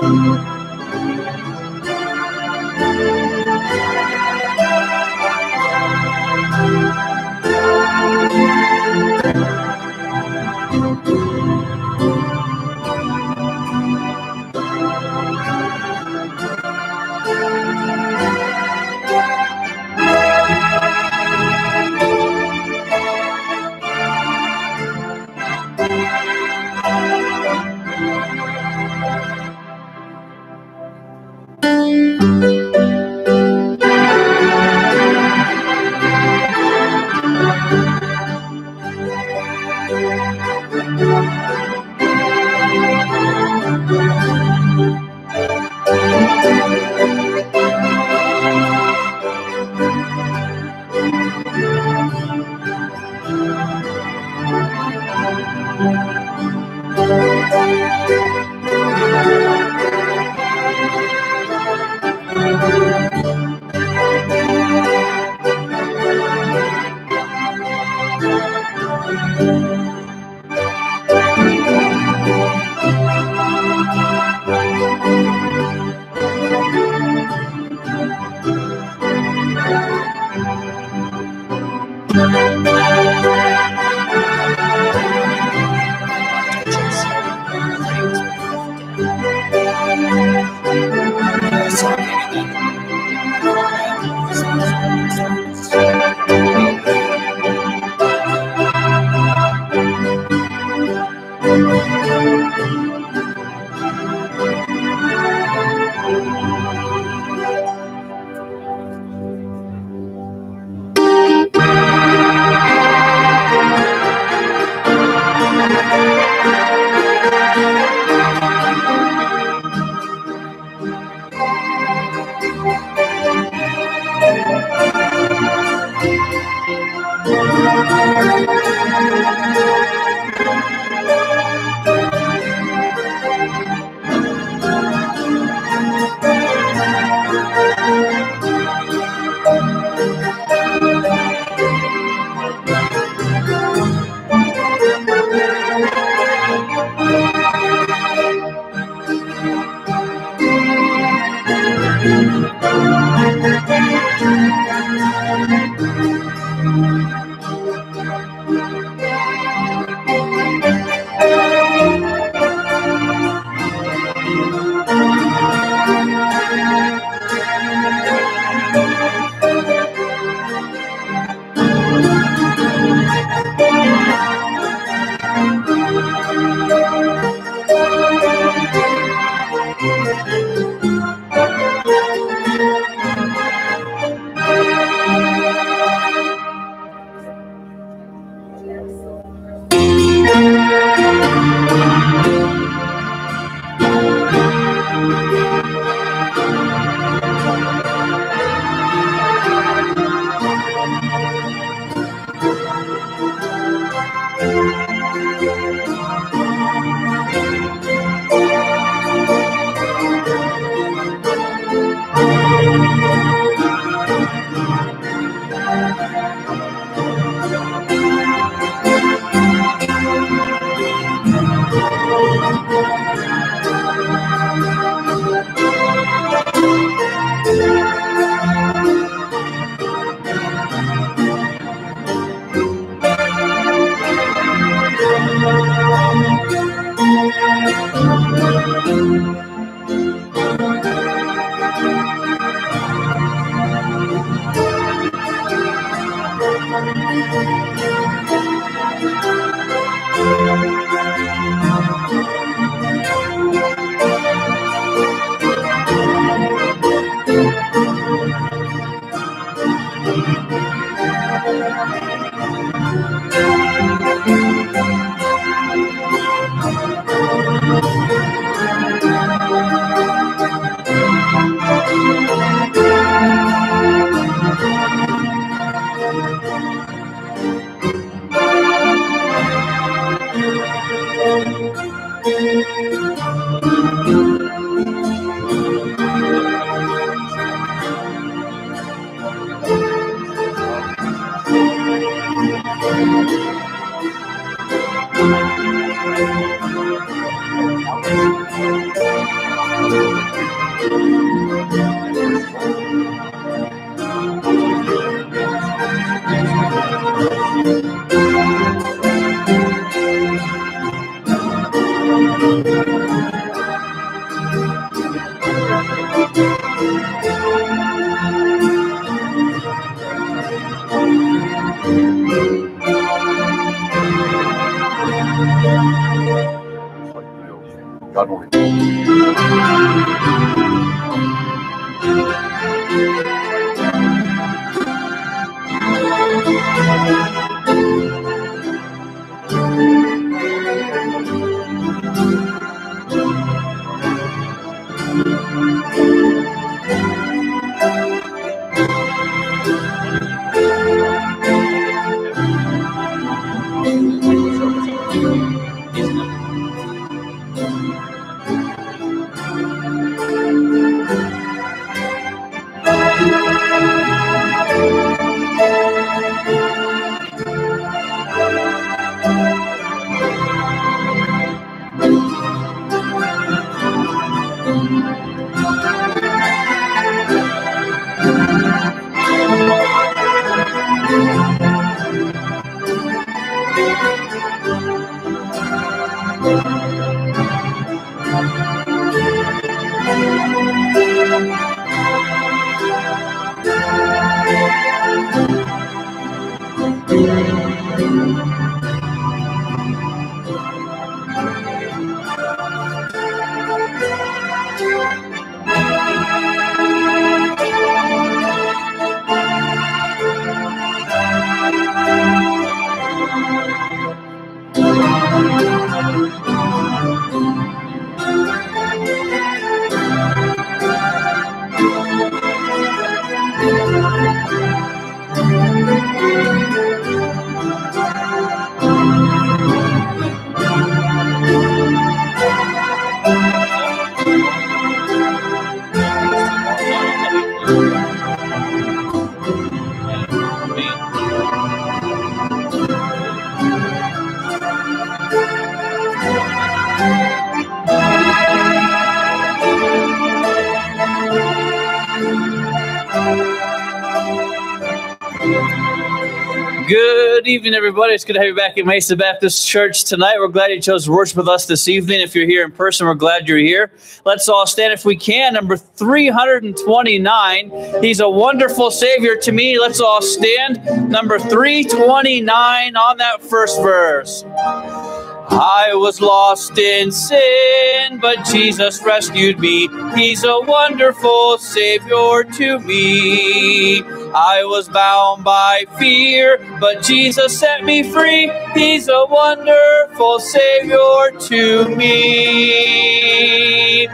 Thank you. Everybody. It's good to have you back at Mesa Baptist Church tonight. We're glad you chose to worship with us this evening. If you're here in person, we're glad you're here. Let's all stand if we can. Number 329. He's a wonderful Savior to me. Let's all stand. Number 329 on that first verse. I was lost in sin, but Jesus rescued me. He's a wonderful Savior to me. I was bound by fear, but Jesus set me free. He's a wonderful Savior to me.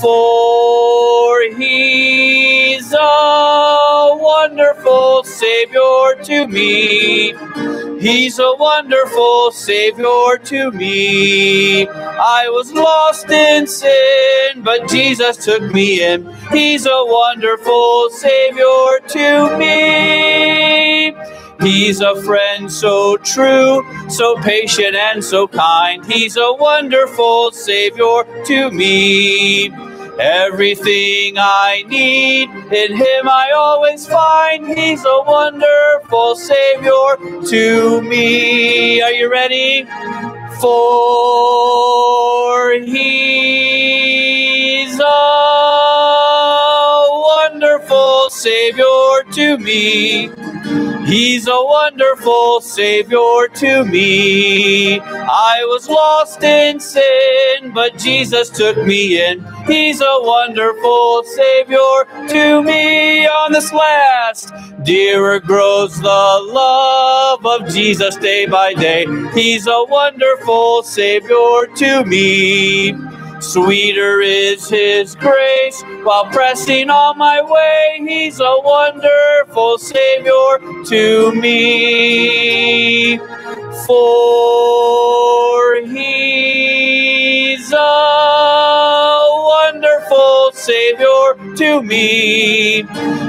For he's a wonderful Savior to me. He's a wonderful Savior to me. I was lost in sin, but Jesus took me in. He's a wonderful Savior to me. He's a friend so true, so patient and so kind. He's a wonderful Savior to me. Everything I need in Him I always find. He's a wonderful Savior to me. Are you ready? For He's a wonderful Savior to me. He's a wonderful Savior to me. I was lost in sin, but Jesus took me in. He's a wonderful Savior to me on this last. Dearer grows the love of Jesus day by day. He's a wonderful Savior to me. Sweeter is his grace while pressing on my way. He's a wonderful Savior to me. For he's a wonderful Savior to me.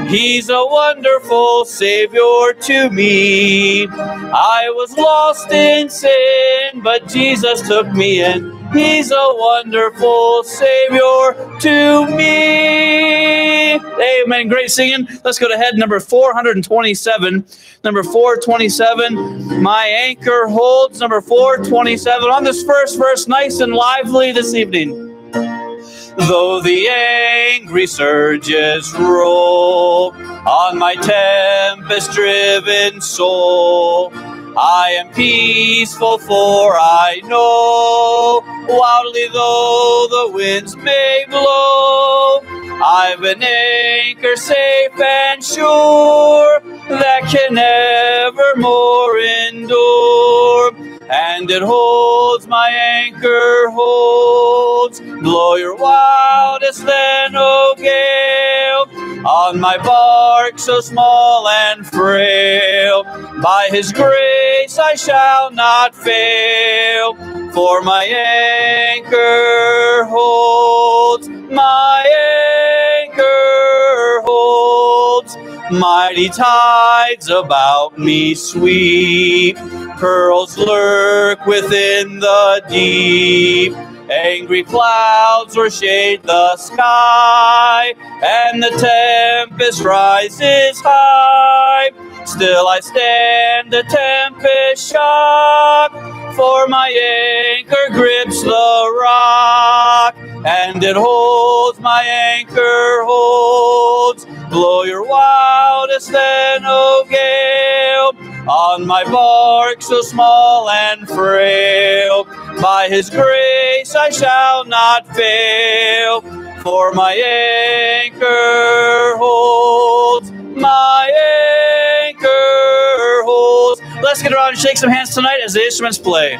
He's a wonderful Savior to me. I was lost in sin, but Jesus took me in. He's a wonderful Savior to me. Amen. Great singing. Let's go to head number 427. Number 427. My anchor holds. Number 427. On this first verse, nice and lively this evening. Though the angry surges roll on my tempest driven soul, I am peaceful, for I know, wildly though the winds may blow, I've an anchor safe and sure that can never more endure. And it holds my anchor, holds, blow your wildest then, O gale, on my bark so small and frail. By his grace I shall not fail, for my anchor holds, my anchor holds. Mighty tides about me sweep, pearls lurk within the deep. Angry clouds or shade the sky, and the tempest rises high. Still I stand the tempest shock, for my anchor grips the rock, and it holds my anchor holds. Blow your wildest then, O gale, on my bark so small and frail. By his grace I shall not fail, for my anchor holds, my anchor holds. Let's get around and shake some hands tonight as the instruments play.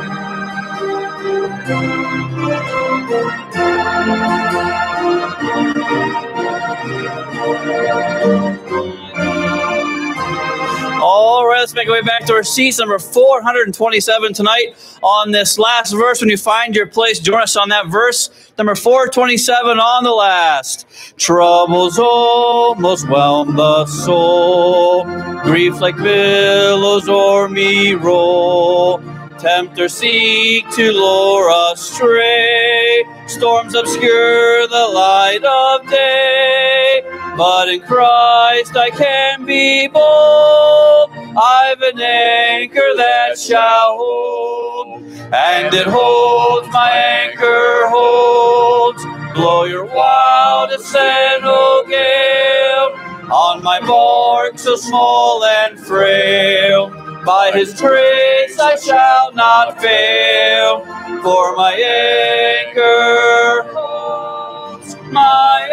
All right, let's make our way back to our seats, number 427 tonight on this last verse. When you find your place, join us on that verse, number 427 on the last. Troubles almost whelm the soul, grief like billows o'er me roll. Tempters seek to lure us astray, storms obscure the light of day. But in Christ I can be bold. I've an anchor that shall hold, and it holds my anchor holds. Blow your wildest O gale, on my bark so small and frail. By his grace I shall not fail, for my anchor holds, my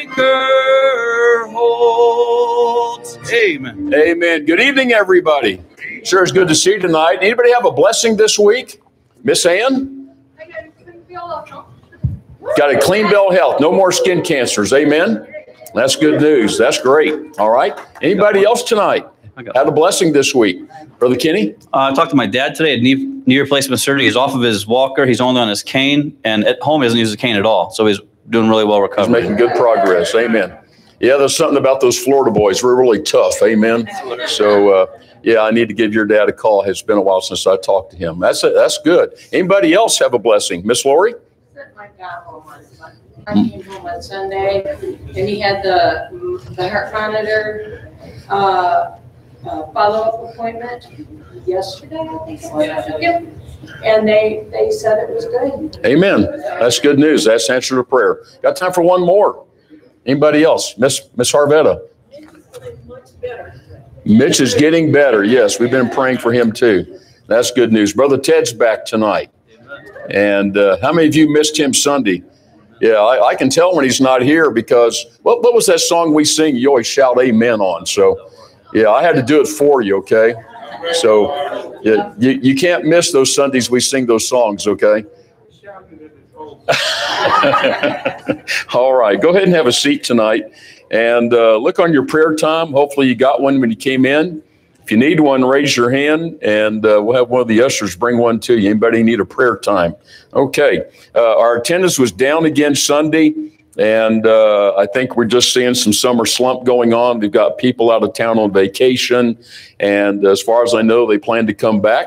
anchor holds. Amen. Amen. Good evening, everybody. Sure is good to see you tonight. Anybody have a blessing this week? Miss Ann? Got a clean bill of health. No more skin cancers. Amen. That's good news. That's great. All right. Anybody else tonight? Had a blessing this week. Brother Kenny? Uh, I talked to my dad today at knee, knee replacement surgery. He's off of his walker. He's only on his cane, and at home he doesn't use his cane at all. So he's doing really well recovering. He's making good progress. Amen. Yeah, there's something about those Florida boys. We're really tough. Amen. So, uh, yeah, I need to give your dad a call. It's been a while since I talked to him. That's that's good. Anybody else have a blessing? Miss Lori? my dad home I came home on Sunday, and he had the, the heart monitor, uh, uh, follow-up appointment yesterday, I think it was. Yep. And they, they said it was good. Amen. That's good news. That's answer to prayer. Got time for one more. Anybody else? Miss Miss Harvetta? Mitch is getting better. Yes, we've been praying for him too. That's good news. Brother Ted's back tonight. And uh, how many of you missed him Sunday? Yeah, I, I, can tell when he's not here because what, what was that song we sing? You always shout amen on. So, yeah, I had to do it for you, okay? So, you, you can't miss those Sundays we sing those songs, okay? All right, go ahead and have a seat tonight and uh, look on your prayer time. Hopefully, you got one when you came in. If you need one, raise your hand, and uh, we'll have one of the ushers bring one to you. Anybody need a prayer time? Okay. Uh, our attendance was down again Sunday, and uh, I think we're just seeing some summer slump going on. We've got people out of town on vacation, and as far as I know, they plan to come back.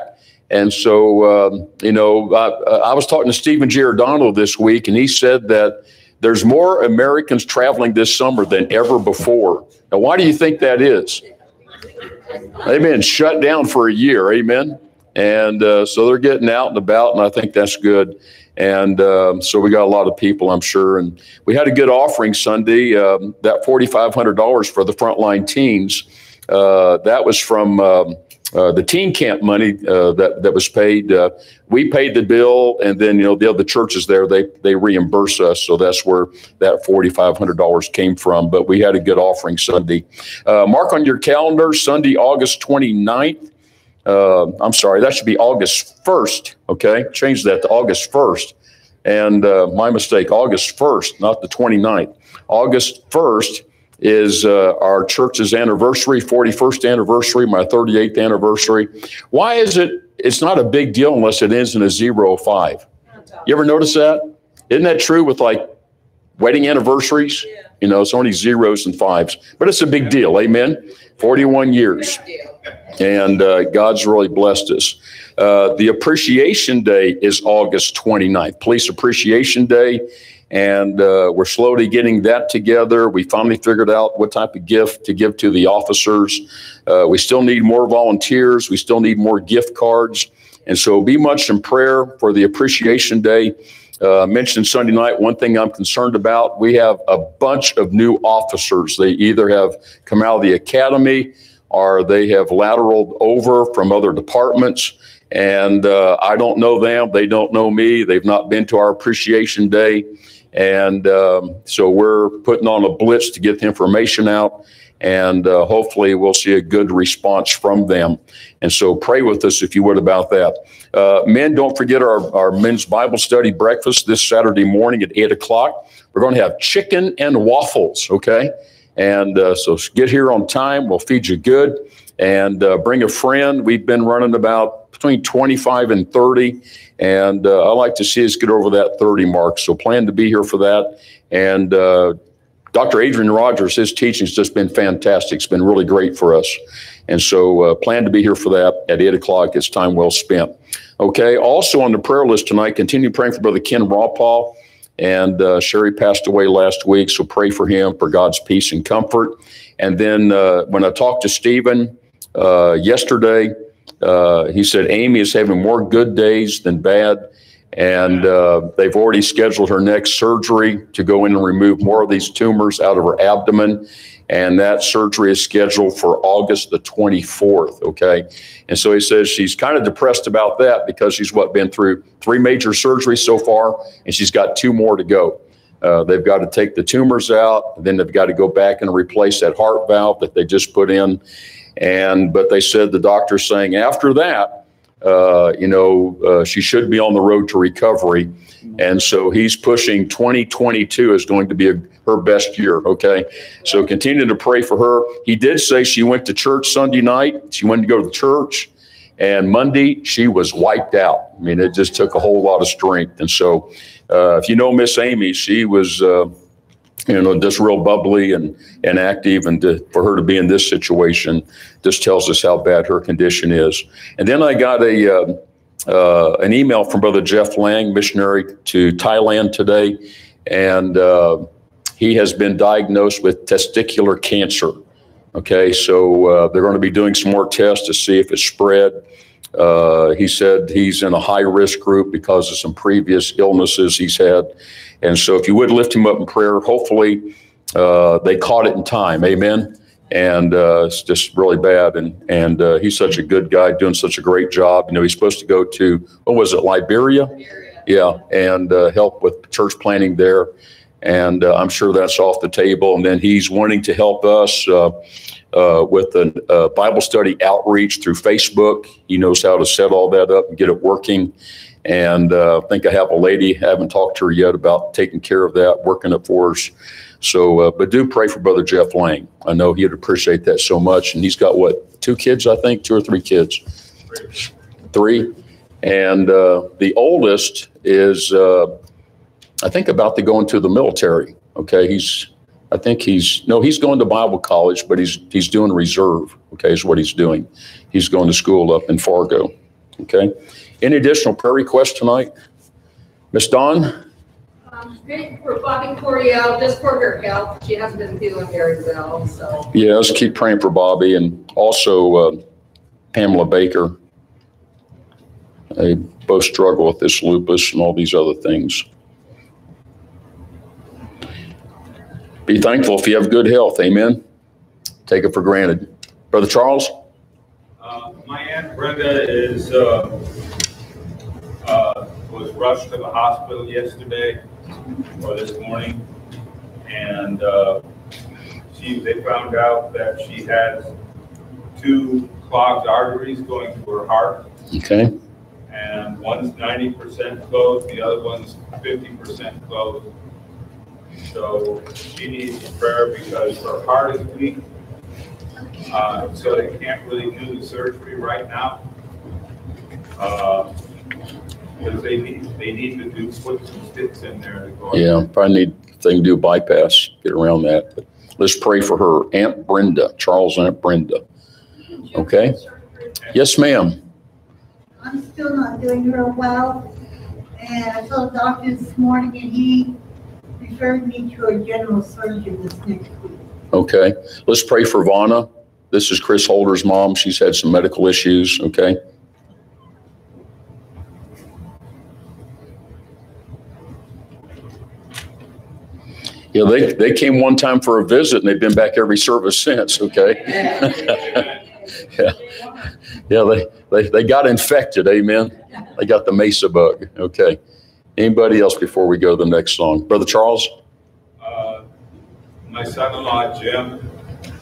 And so, um, you know, I, I, was talking to Stephen Giordano this week, and he said that there's more Americans traveling this summer than ever before. Now, why do you think that is? They've been shut down for a year, amen. And uh, so they're getting out and about, and I think that's good. And um, so we got a lot of people, I'm sure. And we had a good offering Sunday. Um, that $4,500 for the frontline teens, uh, that was from um, uh, the teen camp money uh, that that was paid. Uh, we paid the bill, and then you know the other churches there they they reimburse us. So that's where that forty five hundred dollars came from. But we had a good offering Sunday. Uh, mark on your calendar Sunday, August 29th. Uh, I'm sorry, that should be August 1st. Okay, change that to August 1st. And my mistake, August 1st, not the 29th. August 1st is uh, our church's anniversary, 41st anniversary, my 38th anniversary. Why is it? It's not a big deal unless it ends in a zero five. You ever notice that? Isn't that true with like wedding anniversaries? Yeah. You know, it's only zeros and fives, but it's a big deal. Amen. 41 years. And uh, God's really blessed us. Uh, the Appreciation Day is August 29th. Police Appreciation Day and uh, we're slowly getting that together. We finally figured out what type of gift to give to the officers. Uh, we still need more volunteers. We still need more gift cards. And so be much in prayer for the Appreciation Day. Uh, mentioned Sunday night, one thing I'm concerned about, we have a bunch of new officers. They either have come out of the academy or they have lateraled over from other departments. And uh, I don't know them. They don't know me. They've not been to our Appreciation Day. And um, so we're putting on a blitz to get the information out. And uh, hopefully, we'll see a good response from them. And so, pray with us if you would about that. Uh, men, don't forget our, our men's Bible study breakfast this Saturday morning at 8 o'clock. We're going to have chicken and waffles, okay? And uh, so, get here on time. We'll feed you good. And uh, bring a friend. We've been running about between 25 and 30 and uh, I like to see us get over that 30 mark. So plan to be here for that. And uh, Dr. Adrian Rogers, his teaching's just been fantastic. It's been really great for us. And so plan to be here for that at 8 o'clock. It's time well spent. Okay. Also on the prayer list tonight, continue praying for Brother Ken Rawpaw. And uh, Sherry passed away last week. So pray for him for God's peace and comfort. And then uh, when I talked to Stephen uh, yesterday, uh, he said Amy is having more good days than bad, and uh, they've already scheduled her next surgery to go in and remove more of these tumors out of her abdomen. And that surgery is scheduled for August the 24th. Okay. And so he says she's kind of depressed about that because she's what been through three major surgeries so far, and she's got two more to go. Uh, they've got to take the tumors out, then they've got to go back and replace that heart valve that they just put in. And but they said the doctor's saying after that, you know, uh, she should be on the road to recovery. And so he's pushing 2022 is going to be a, her best year. Okay. So continue to pray for her. He did say she went to church Sunday night. She went to go to church. And Monday, she was wiped out. I mean, it just took a whole lot of strength. And so, uh, if you know Miss Amy, she was uh, you know, just real bubbly and, and active. And to, for her to be in this situation just tells us how bad her condition is. And then I got a, uh, uh, an email from Brother Jeff Lang, missionary to Thailand today. And uh, he has been diagnosed with testicular cancer. Okay, so uh, they're going to be doing some more tests to see if it's spread. Uh, he said he's in a high risk group because of some previous illnesses he's had. And so if you would lift him up in prayer, hopefully uh, they caught it in time. Amen. and uh, it's just really bad. And and uh, he's such a good guy, doing such a great job. You know, he's supposed to go to what was it, Liberia? Yeah, and uh, help with church planting there. And I'm sure that's off the table. And then he's wanting to help us uh, with a uh, Bible study outreach through Facebook. He knows how to set all that up and get it working. And uh, I think I have a lady, I haven't talked to her yet about taking care of that, working it for us. So, uh, but do pray for Brother Jeff Lang. I know he'd appreciate that so much. And he's got what, two kids, I think, two or three kids? Three. And uh, the oldest is, uh, I think, about to go into the military. Okay. He's, I think he's, no, he's going to Bible college, but he's, he's doing reserve. Okay. Is what he's doing. He's going to school up in Fargo. Okay. Any additional prayer requests tonight? Miss Dawn? Um, for Bobby Coriel, just for her health. She hasn't been feeling very well, so. Yeah, let's keep praying for Bobby and also uh, Pamela Baker. They both struggle with this lupus and all these other things. Be thankful if you have good health. Amen. Take it for granted. Brother Charles? Uh, my aunt Brenda is, uh, uh, was rushed to the hospital yesterday or this morning. And, uh, she, they found out that she has two clogged arteries going to her heart. Okay. And one's ninety percent closed, the other one's fifty percent closed. So she needs prayer because her heart is weak. Uh, so they can't really do the surgery right now. Uh, because they need, they need to do, put some sticks in there to go. Yeah, probably need, if they can do a bypass, get around that. But let's pray for her Aunt Brenda, Charles' Aunt Brenda. Okay. Yes, ma'am. I'm still not doing real well. And I saw the doctor this morning and he referred me to a general surgeon this next week. Okay. Let's pray for Vonna. This is Chris Holder's mom. She's had some medical issues. Okay. Yeah, they, they came one time for a visit and they've been back every service since. Okay. yeah. Yeah, they, they, they got infected. Amen. They got the Mesa bug. Okay. Anybody else before we go to the next song? Brother Charles? Uh, My son-in-law Jim,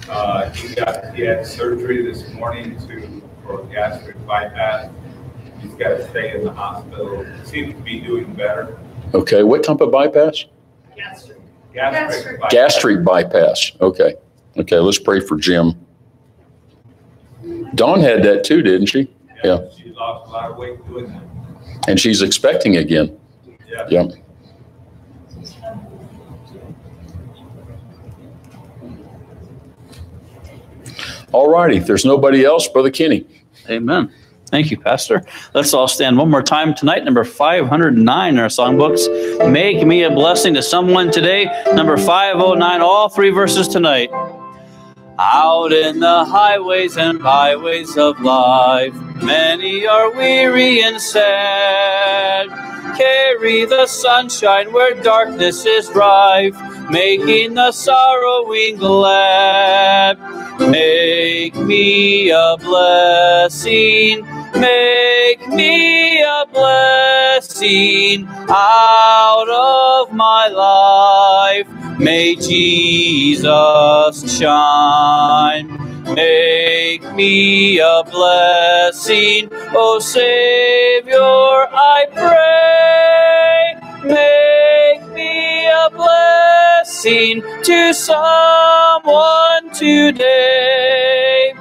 uh, he got, he had surgery this morning to, for gastric bypass. He's got to stay in the hospital. Seems to be doing better. Okay. What type of bypass? Gastric Gastric. bypass. Gastric bypass. Okay. Okay. Let's pray for Jim. Dawn had that too, didn't she? Yeah. She lost a lot of weight doing that. And she's expecting again. Yeah. Yep. All righty. If there's nobody else, Brother Kenny. Amen. Thank you, Pastor. Let's all stand one more time tonight. Number 509 in our songbooks. Make me a blessing to someone today. Number 509, all three verses tonight. Out in the highways and byways of life, many are weary and sad. Carry the sunshine where darkness is rife, making the sorrowing glad. Make me a blessing, make me a blessing out of my life. May Jesus shine. Make me a blessing, O Savior, I pray. Make me a blessing to someone today.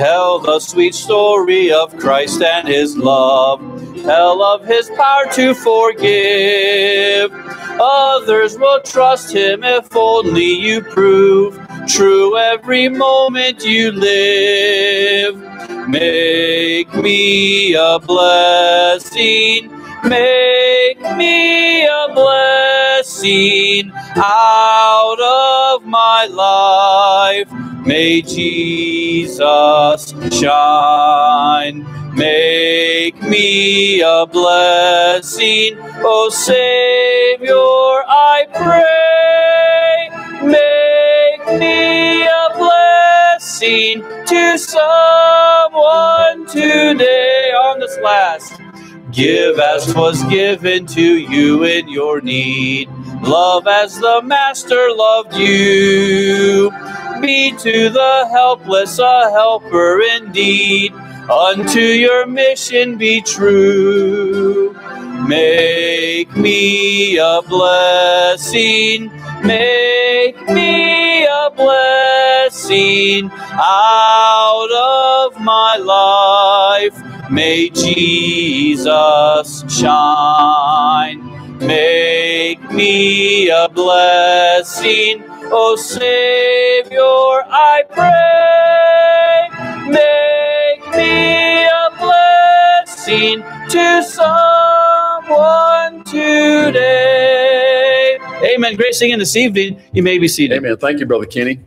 Tell the sweet story of Christ and his love. Tell of his power to forgive. Others will trust him if only you prove true every moment you live. Make me a blessing. Make me a blessing out of my life. May Jesus shine. Make me a blessing, O Savior, I pray. Make me a blessing to someone today on this last. Give as was given to you in your need. Love as the Master loved you. Be to the helpless a helper indeed. Unto your mission be true. Make me a blessing. Make me a blessing out of my life. May Jesus shine. Make me a blessing, oh Savior, I pray. Make me a blessing to someone today. Amen. Great singing this evening. You may be seated. Amen. Thank you, Brother Kenny.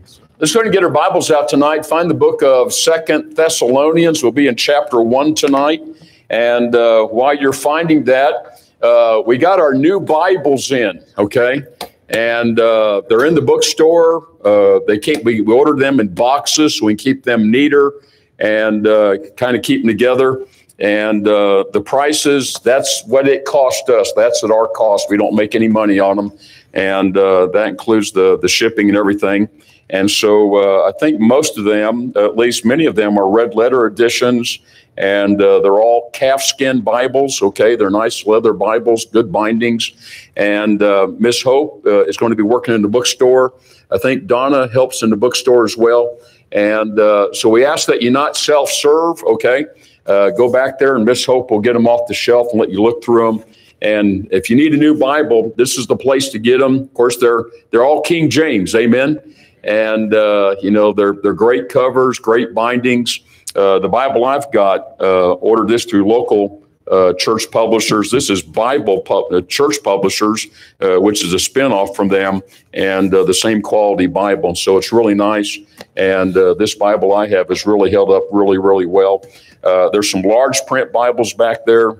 Let's go and get our Bibles out tonight. Find the book of Second Thessalonians. We'll be in chapter one tonight. And uh, while you're finding that, uh, we got our new Bibles in, okay? And uh, they're in the bookstore. Uh, they keep we, ordered them in boxes so we can keep them neater and uh, kind of keep them together. And uh, the prices, that's what it cost us. That's at our cost. We don't make any money on them. And that includes the, the shipping and everything. And so uh, I think most of them, at least many of them, are red letter editions. And uh, they're all calfskin Bibles. Okay, they're nice leather Bibles, good bindings. And uh, Miss Hope is going to be working in the bookstore. I think Donna helps in the bookstore as well. And uh, so we ask that you not self serve. Okay, uh, go back there, and Miss Hope will get them off the shelf and let you look through them. And if you need a new Bible, this is the place to get them. Of course, they're they're all King James. Amen. And uh, you know they're they're great covers, great bindings. Uh, the Bible I've got uh, ordered this through local uh, church publishers. This is Bible pub- uh, church publishers, uh, which is a spinoff from them, and uh, the same quality Bible. So it's really nice. And this Bible I have has really held up really, really well. there's some large print Bibles back there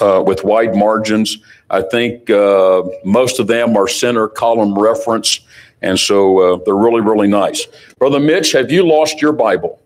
with wide margins. I think most of them are center column reference. And so uh, they're really, really nice. Brother Mitch, have you lost your Bible?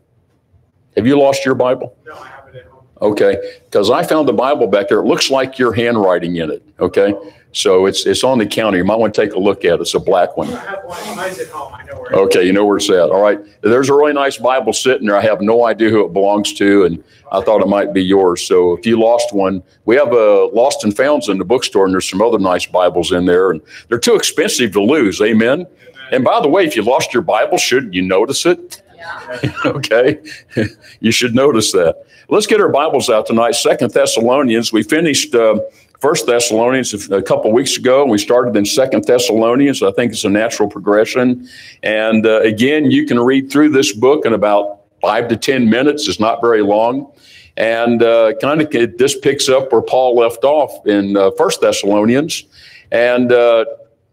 Have you lost your Bible? No, I have it at home. Okay, because I found the Bible back there. It looks like your handwriting in it. Okay, so it's it's on the counter. You might want to take a look at it. It's a black one. I have one. Mine's at home. I know where. Okay, you know where it's at. All right. There's a really nice Bible sitting there. I have no idea who it belongs to, and I thought it might be yours. So if you lost one, we have a lost and founds in the bookstore, and there's some other nice Bibles in there, and they're too expensive to lose. Amen. And by the way, if you lost your Bible, shouldn't you notice it? okay, you should notice that. Let's get our Bibles out tonight. Second Thessalonians. We finished uh, First Thessalonians a couple weeks ago, we started in Second Thessalonians. I think it's a natural progression. And uh, again, you can read through this book in about five to ten minutes. It's not very long, and uh, kind of this picks up where Paul left off in uh, First Thessalonians, and uh,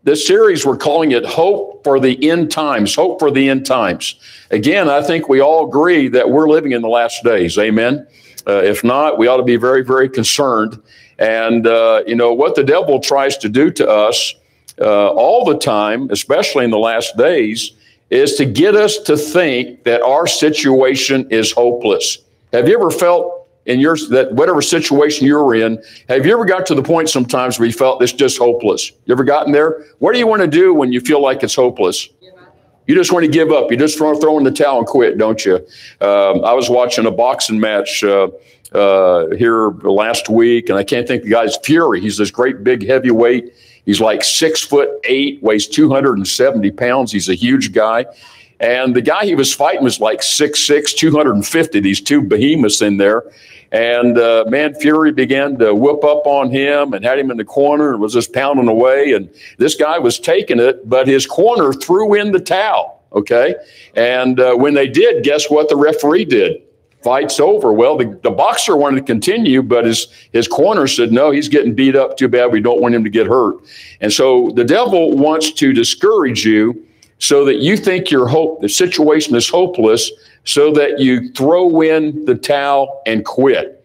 this series, we're calling it Hope for the End Times. Hope for the End Times. Again, I think we all agree that we're living in the last days. Amen. Uh, if not, we ought to be very, very concerned. And, uh, you know, what the devil tries to do to us uh, all the time, especially in the last days, is to get us to think that our situation is hopeless. Have you ever felt in your that whatever situation you're in, have you ever got to the point sometimes where you felt it's just hopeless? You ever gotten there? What do you want to do when you feel like it's hopeless? You just want to give up. You just throw, throw in the towel and quit, don't you? Um, I was watching a boxing match uh, uh, here last week, and I can't think the guy's Fury. He's this great big heavyweight. He's like six foot eight, weighs 270 pounds. He's a huge guy. And the guy he was fighting was like 6'6, 250, these two behemoths in there. And uh, man, Fury began to whoop up on him and had him in the corner and was just pounding away. And this guy was taking it, but his corner threw in the towel. Okay. And uh, when they did, guess what the referee did? Fight's over. Well, the, the boxer wanted to continue, but his, his corner said, no, he's getting beat up too bad. We don't want him to get hurt. And so the devil wants to discourage you so that you think your hope, the situation is hopeless so that you throw in the towel and quit.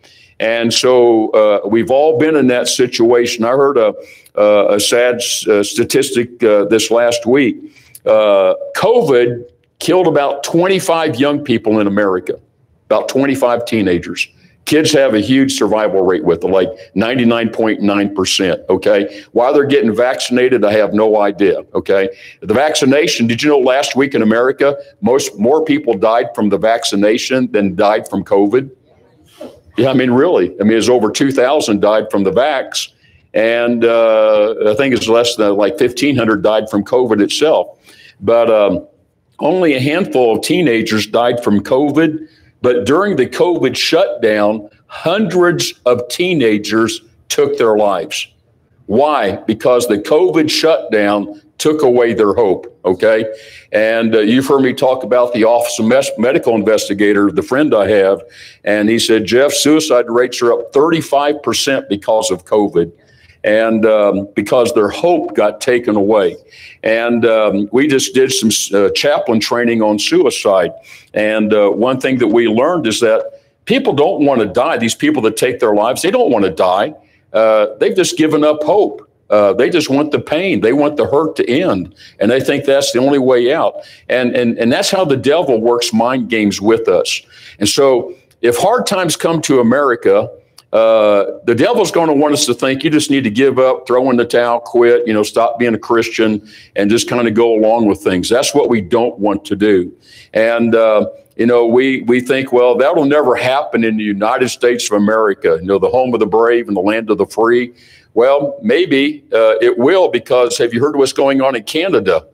And so uh, we've all been in that situation. I heard a, uh, a sad uh, statistic uh, this last week. Uh, COVID killed about 25 young people in America, about 25 teenagers. Kids have a huge survival rate with it, like 99.9%. Okay. Why they're getting vaccinated, I have no idea. Okay. The vaccination, did you know last week in America, most more people died from the vaccination than died from COVID? Yeah, I mean, really. I mean, it's over 2,000 died from the vax. And uh, I think it's less than like 1,500 died from COVID itself. But um, only a handful of teenagers died from COVID. But during the COVID shutdown, hundreds of teenagers took their lives. Why? Because the COVID shutdown took away their hope. Okay. And uh, you've heard me talk about the Office of Mes- Medical Investigator, the friend I have. And he said, Jeff, suicide rates are up 35% because of COVID and um, because their hope got taken away. And um, we just did some uh, chaplain training on suicide. And uh, one thing that we learned is that people don't want to die. These people that take their lives, they don't want to die. Uh, they've just given up hope. Uh, they just want the pain. They want the hurt to end, and they think that's the only way out. And and and that's how the devil works mind games with us. And so, if hard times come to America, uh, the devil's going to want us to think you just need to give up, throw in the towel, quit, you know, stop being a Christian, and just kind of go along with things. That's what we don't want to do. And uh, you know, we we think, well, that'll never happen in the United States of America, you know, the home of the brave and the land of the free. Well, maybe uh, it will because have you heard what's going on in Canada?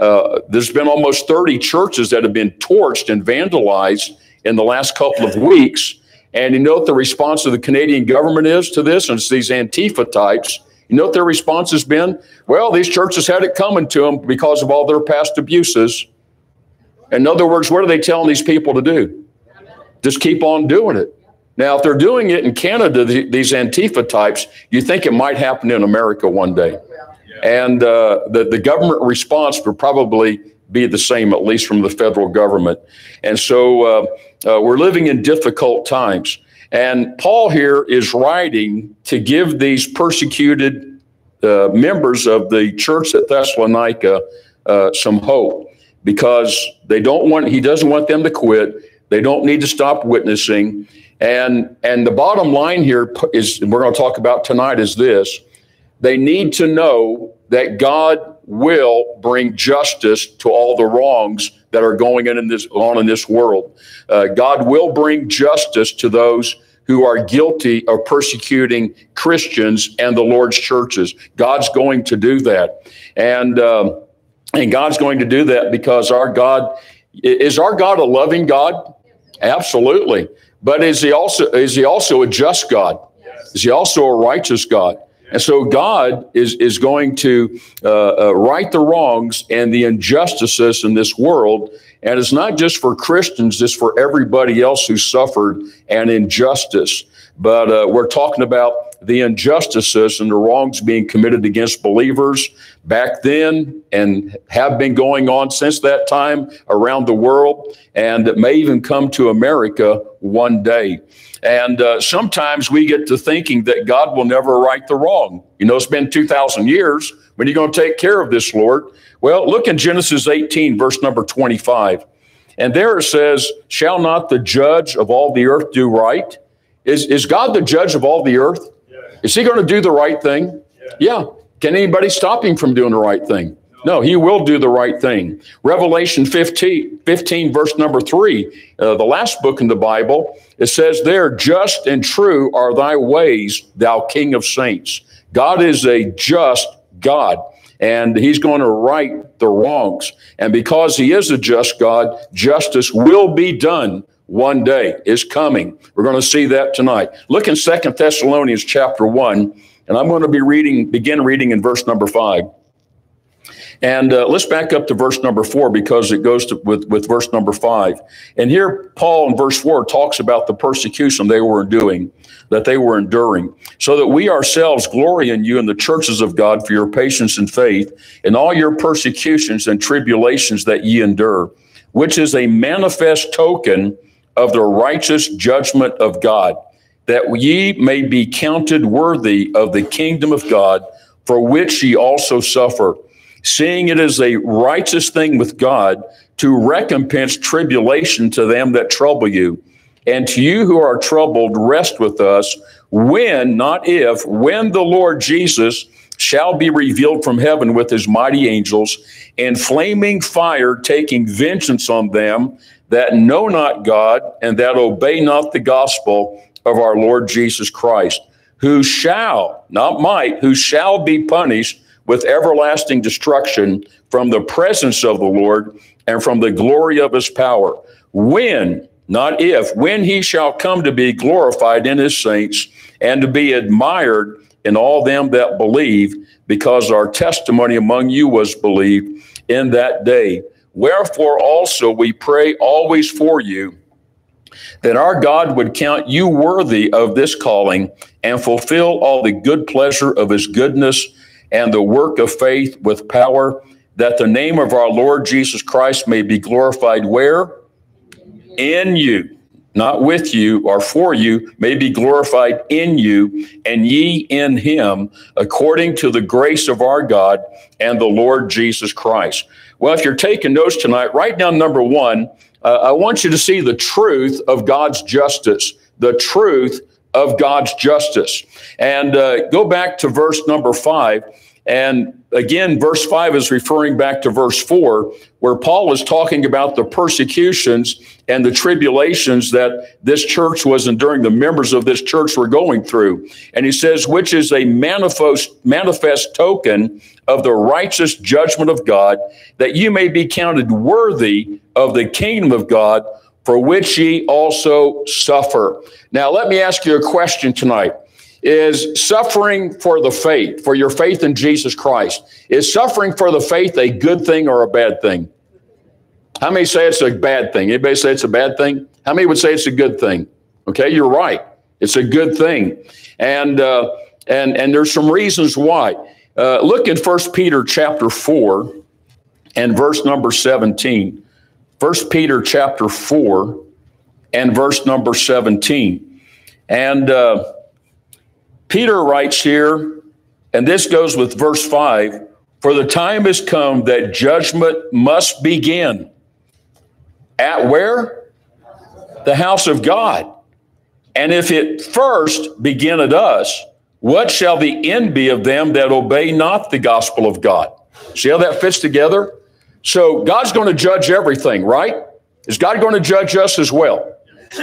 Uh, there's been almost 30 churches that have been torched and vandalized in the last couple of weeks and you know what the response of the Canadian government is to this? And it's these Antifa types. You know what their response has been? Well, these churches had it coming to them because of all their past abuses. In other words, what are they telling these people to do? Just keep on doing it. Now, if they're doing it in Canada, the, these Antifa types, you think it might happen in America one day. And uh, the, the government response would probably be the same, at least from the federal government. And so uh, uh, we're living in difficult times. And Paul here is writing to give these persecuted uh, members of the church at Thessalonica uh, some hope because they don't want, he doesn't want them to quit. They don't need to stop witnessing. And, and the bottom line here is, we're going to talk about tonight is this they need to know that God will bring justice to all the wrongs that are going in this, on in this world. Uh, God will bring justice to those who are guilty of persecuting Christians and the Lord's churches. God's going to do that, and um, and God's going to do that because our God is our God a loving God. Absolutely, but is he also is he also a just God? Is he also a righteous God? And so God is, is going to uh, uh, right the wrongs and the injustices in this world. And it's not just for Christians, it's for everybody else who suffered an injustice. But uh, we're talking about the injustices and the wrongs being committed against believers back then and have been going on since that time around the world. And it may even come to America one day. And uh, sometimes we get to thinking that God will never right the wrong. You know, it's been 2,000 years. When are you going to take care of this, Lord? Well, look in Genesis 18, verse number 25. And there it says, Shall not the judge of all the earth do right? Is, is God the judge of all the earth? Is he going to do the right thing? Yeah. Can anybody stop him from doing the right thing? No, he will do the right thing. Revelation 15, 15 verse number 3, uh, the last book in the Bible, it says there, Just and true are thy ways, thou King of saints. God is a just God, and he's going to right the wrongs. And because he is a just God, justice will be done one day, is coming. We're going to see that tonight. Look in Second Thessalonians chapter 1, and I'm going to be reading, begin reading in verse number 5. And uh, let's back up to verse number four because it goes to, with, with verse number five. And here, Paul in verse four talks about the persecution they were doing, that they were enduring, so that we ourselves glory in you and the churches of God for your patience and faith in all your persecutions and tribulations that ye endure, which is a manifest token of the righteous judgment of God, that ye may be counted worthy of the kingdom of God, for which ye also suffer seeing it as a righteous thing with God to recompense tribulation to them that trouble you. And to you who are troubled, rest with us when, not if, when the Lord Jesus shall be revealed from heaven with his mighty angels and flaming fire, taking vengeance on them that know not God and that obey not the gospel of our Lord Jesus Christ, who shall, not might, who shall be punished with everlasting destruction from the presence of the Lord and from the glory of his power. When, not if, when he shall come to be glorified in his saints and to be admired in all them that believe, because our testimony among you was believed in that day. Wherefore also we pray always for you that our God would count you worthy of this calling and fulfill all the good pleasure of his goodness and the work of faith with power, that the name of our Lord Jesus Christ may be glorified where? In you, not with you or for you, may be glorified in you, and ye in him, according to the grace of our God and the Lord Jesus Christ. Well, if you're taking notes tonight, write down number one. Uh, I want you to see the truth of God's justice, the truth of God's justice. And uh, go back to verse number five. And again, verse 5 is referring back to verse 4, where Paul is talking about the persecutions and the tribulations that this church was enduring, the members of this church were going through. And he says, which is a manifest, manifest token of the righteous judgment of God, that you may be counted worthy of the kingdom of God, for which ye also suffer. Now, let me ask you a question tonight is suffering for the faith, for your faith in Jesus Christ. Is suffering for the faith a good thing or a bad thing? How many say it's a bad thing? Anybody say it's a bad thing? How many would say it's a good thing? Okay, you're right. It's a good thing, and uh, and and there's some reasons why. Uh, look in First Peter chapter four, and verse number seventeen. First Peter chapter four, and verse number seventeen, and. Uh, Peter writes here, and this goes with verse 5 For the time has come that judgment must begin. At where? The house of God. And if it first begin at us, what shall the end be of them that obey not the gospel of God? See how that fits together? So God's going to judge everything, right? Is God going to judge us as well?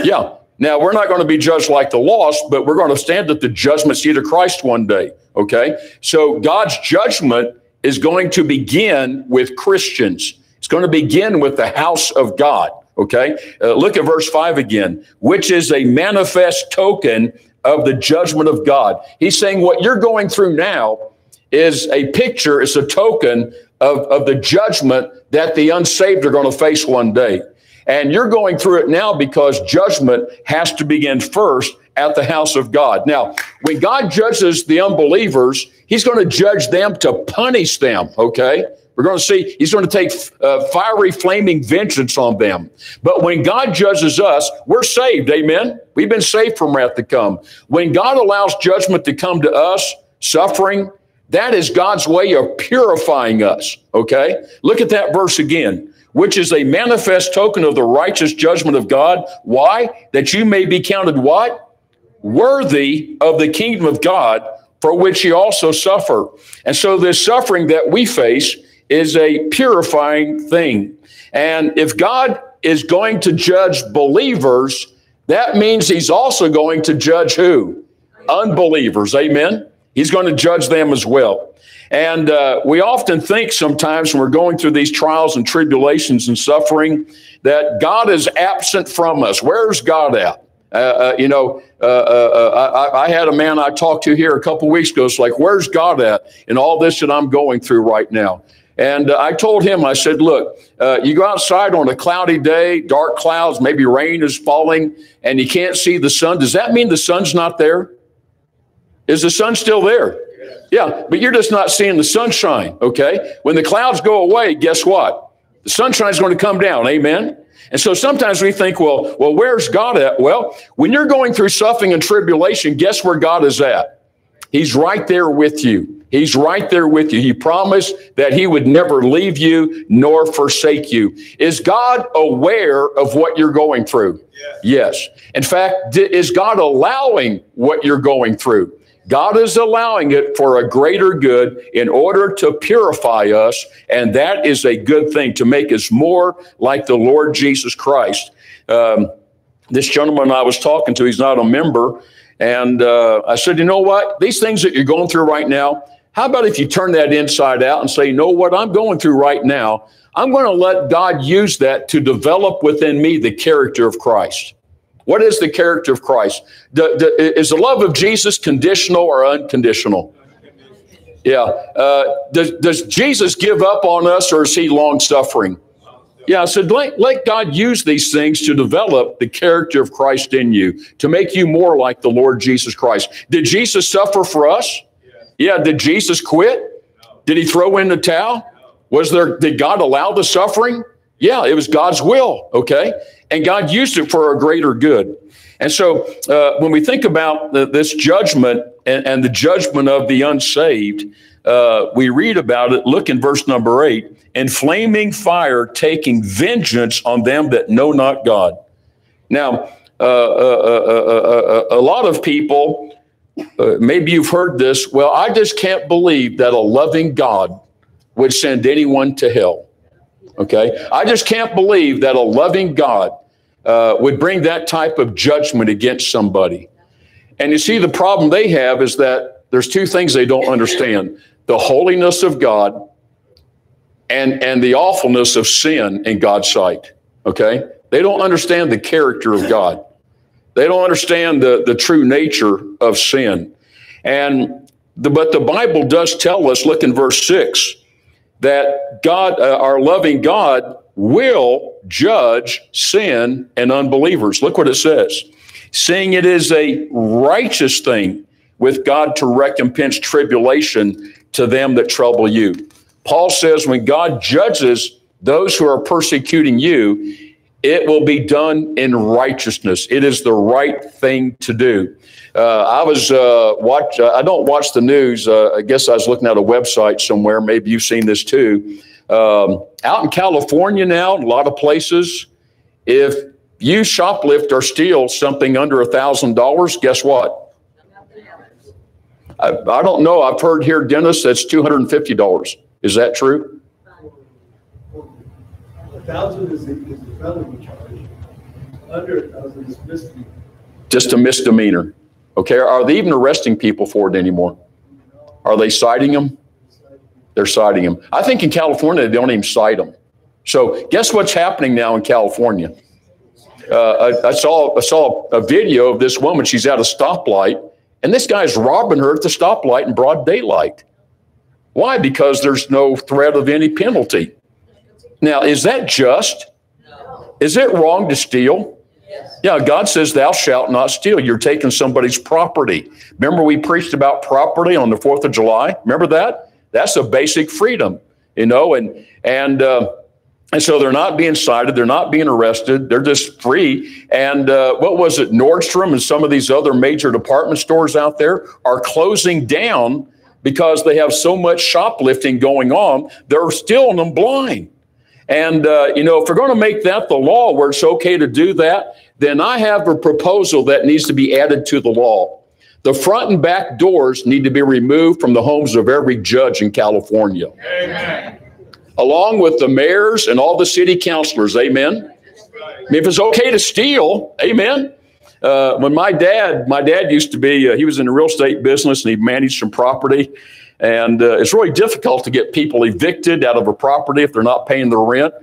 Yeah. Now, we're not going to be judged like the lost, but we're going to stand at the judgment seat of Christ one day. Okay. So God's judgment is going to begin with Christians. It's going to begin with the house of God. Okay. Uh, look at verse five again, which is a manifest token of the judgment of God. He's saying what you're going through now is a picture, it's a token of, of the judgment that the unsaved are going to face one day. And you're going through it now because judgment has to begin first at the house of God. Now, when God judges the unbelievers, He's going to judge them to punish them, okay? We're going to see He's going to take uh, fiery, flaming vengeance on them. But when God judges us, we're saved, amen? We've been saved from wrath to come. When God allows judgment to come to us, suffering, that is God's way of purifying us, okay? Look at that verse again which is a manifest token of the righteous judgment of God. Why? That you may be counted what? Worthy of the kingdom of God, for which ye also suffer. And so this suffering that we face is a purifying thing. And if God is going to judge believers, that means he's also going to judge who? Unbelievers. Amen. He's going to judge them as well. And uh, we often think sometimes when we're going through these trials and tribulations and suffering that God is absent from us. Where's God at? Uh, uh, you know, uh, uh, uh, I, I, had a man I talked to here a couple weeks ago. It's like, where's God at in all this that I'm going through right now? And I told him, I said, look, you go outside on a cloudy day, dark clouds, maybe rain is falling, and you can't see the sun. Does that mean the sun's not there? Is the sun still there? Yeah, but you're just not seeing the sunshine, okay? When the clouds go away, guess what? The sunshine is going to come down, amen? And so sometimes we think, well, well, where's God at? Well, when you're going through suffering and tribulation, guess where God is at? He's right there with you. He's right there with you. He promised that he would never leave you nor forsake you. Is God aware of what you're going through? Yes. yes. In fact, is God allowing what you're going through? God is allowing it for a greater good in order to purify us. And that is a good thing to make us more like the Lord Jesus Christ. Um, this gentleman I was talking to, he's not a member. And uh, I said, you know what? These things that you're going through right now, how about if you turn that inside out and say, you know what I'm going through right now? I'm going to let God use that to develop within me the character of Christ. What is the character of Christ? The, the, is the love of Jesus conditional or unconditional? Yeah. Uh, does, does Jesus give up on us or is he long suffering? Yeah, so let, let God use these things to develop the character of Christ in you, to make you more like the Lord Jesus Christ. Did Jesus suffer for us? Yeah. Did Jesus quit? Did he throw in the towel? Was there, did God allow the suffering? Yeah, it was God's will. Okay. And God used it for a greater good. And so uh, when we think about the, this judgment and, and, the judgment of the unsaved, uh, we read about it. Look in verse number eight and flaming fire taking vengeance on them that know not God. Now, uh, uh, uh, a lot of people, maybe you've heard this. Well, I just can't believe that a loving God would send anyone to hell. Okay. I just can't believe that a loving God uh, would bring that type of judgment against somebody. And you see, the problem they have is that there's two things they don't understand the holiness of God and, and the awfulness of sin in God's sight. Okay? They don't understand the character of God. They don't understand the, the true nature of sin. And the, but the Bible does tell us, look in verse 6, that God, uh, our loving God, will judge sin and unbelievers. Look what it says. Seeing it is a righteous thing with God to recompense tribulation to them that trouble you. Paul says when God judges those who are persecuting you, it will be done in righteousness. It is the right thing to do. Uh, I was uh, watch. Uh, I don't watch the news. Uh, I guess I was looking at a website somewhere. Maybe you've seen this too. Um, out in California now, a lot of places, if you shoplift or steal something under a thousand dollars, guess what? I, I, don't know. I've heard here, Dennis, that's two hundred and fifty dollars. Is that true? A thousand is the, is felony charge. Under a thousand is misdemeanor. Just a misdemeanor. Okay, are they even arresting people for it anymore? Are they citing them? They're citing them. I think in California, they don't even cite them. So guess what's happening now in California? Uh, I, I, saw I saw a video of this woman. She's at a stoplight, and this guy's robbing her at the stoplight in broad daylight. Why? Because there's no threat of any penalty. Now, is that just? No. Is it wrong to steal? Yeah, God says, Thou shalt not steal. You're taking somebody's property. Remember, we preached about property on the 4th of July? Remember that? That's a basic freedom, you know, and, and, uh, and so they're not being cited, they're not being arrested, they're just free. And uh, what was it? Nordstrom and some of these other major department stores out there are closing down because they have so much shoplifting going on. They're stealing them blind. And, uh, you know, if we're going to make that the law where it's okay to do that, then I have a proposal that needs to be added to the law. The front and back doors need to be removed from the homes of every judge in California. Amen. Along with the mayors and all the city councilors. Amen. I mean, if it's okay to steal, amen. Uh, when my dad, my dad used to be, uh, he was in the real estate business and he managed some property. And uh, it's really difficult to get people evicted out of a property if they're not paying their rent.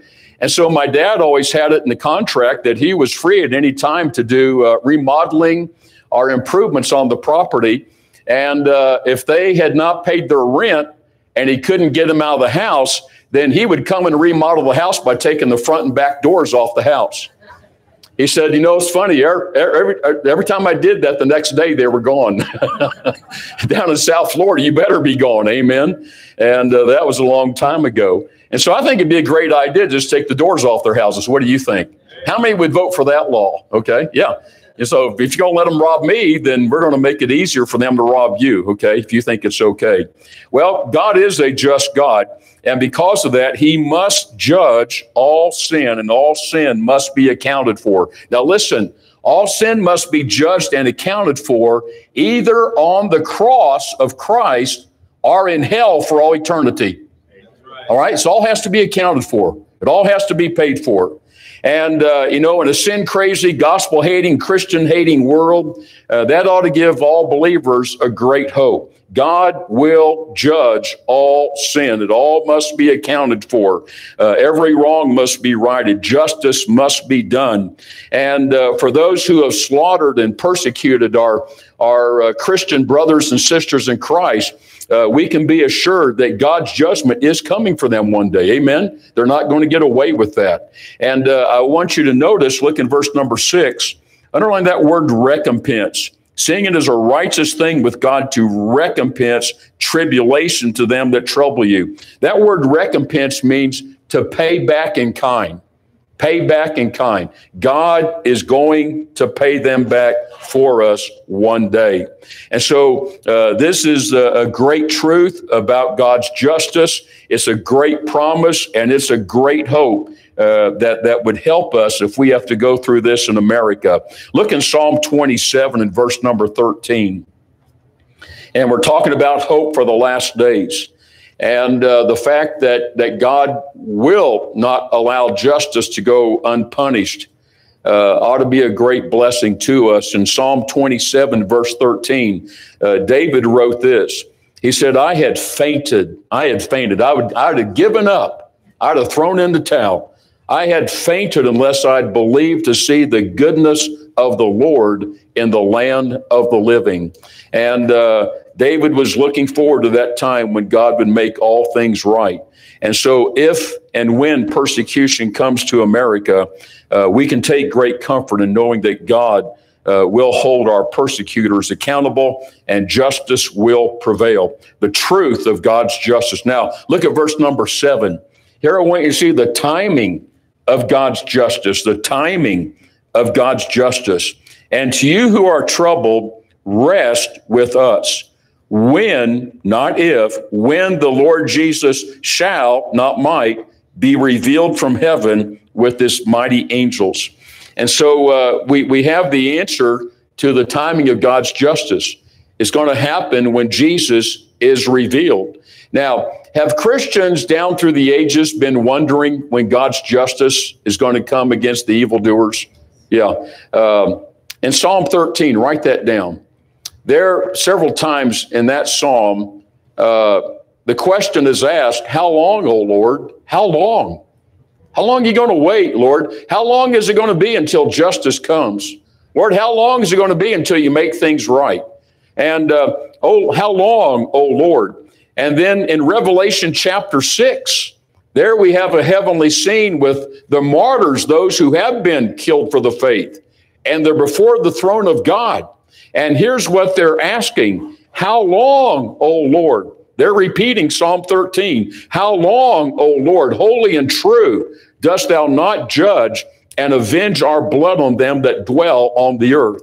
And so my dad always had it in the contract that he was free at any time to do uh, remodeling or improvements on the property. And uh, if they had not paid their rent and he couldn't get them out of the house, then he would come and remodel the house by taking the front and back doors off the house. He said, You know, it's funny. Every, every time I did that, the next day they were gone. Down in South Florida, you better be gone. Amen. And uh, that was a long time ago. And so I think it'd be a great idea just take the doors off their houses. What do you think? How many would vote for that law? Okay. Yeah. And so if you're going to let them rob me, then we're going to make it easier for them to rob you, okay, if you think it's okay. Well, God is a just God. And because of that, he must judge all sin, and all sin must be accounted for. Now, listen, all sin must be judged and accounted for either on the cross of Christ or in hell for all eternity. All right, so all has to be accounted for, it all has to be paid for. And, uh, you know, in a sin crazy, gospel hating, Christian hating world, uh, that ought to give all believers a great hope. God will judge all sin. It all must be accounted for. Uh, every wrong must be righted. Justice must be done. And uh, for those who have slaughtered and persecuted our, our uh, Christian brothers and sisters in Christ, uh, we can be assured that God's judgment is coming for them one day. Amen. They're not going to get away with that. And uh, I want you to notice, look in verse number six, underline that word recompense. Seeing it as a righteous thing with God to recompense tribulation to them that trouble you. That word recompense means to pay back in kind. Pay back in kind. God is going to pay them back for us one day. And so, uh, this is a, a great truth about God's justice. It's a great promise and it's a great hope uh, that, that would help us if we have to go through this in America. Look in Psalm 27 and verse number 13. And we're talking about hope for the last days. And uh, the fact that, that God will not allow justice to go unpunished uh, ought to be a great blessing to us. In Psalm 27, verse 13, uh, David wrote this. He said, I had fainted. I had fainted. I would, I would have given up. I'd have thrown in the towel. I had fainted unless I'd believed to see the goodness of the Lord in the land of the living. And uh, David was looking forward to that time when God would make all things right. And so, if and when persecution comes to America, uh, we can take great comfort in knowing that God uh, will hold our persecutors accountable and justice will prevail. The truth of God's justice. Now, look at verse number seven. Here I want you to see the timing of God's justice, the timing of God's justice. And to you who are troubled, rest with us. When, not if, when the Lord Jesus shall, not might, be revealed from heaven with his mighty angels. And so uh, we, we have the answer to the timing of God's justice. It's going to happen when Jesus is revealed. Now, have Christians down through the ages been wondering when God's justice is going to come against the evildoers? Yeah. Um, in Psalm 13, write that down. There, several times in that psalm, uh, the question is asked, How long, O Lord? How long? How long are you going to wait, Lord? How long is it going to be until justice comes? Lord, how long is it going to be until you make things right? And, uh, oh, how long, O Lord? And then in Revelation chapter 6, there we have a heavenly scene with the martyrs, those who have been killed for the faith, and they're before the throne of God. And here's what they're asking How long, O Lord? They're repeating Psalm 13. How long, O Lord, holy and true, dost thou not judge and avenge our blood on them that dwell on the earth?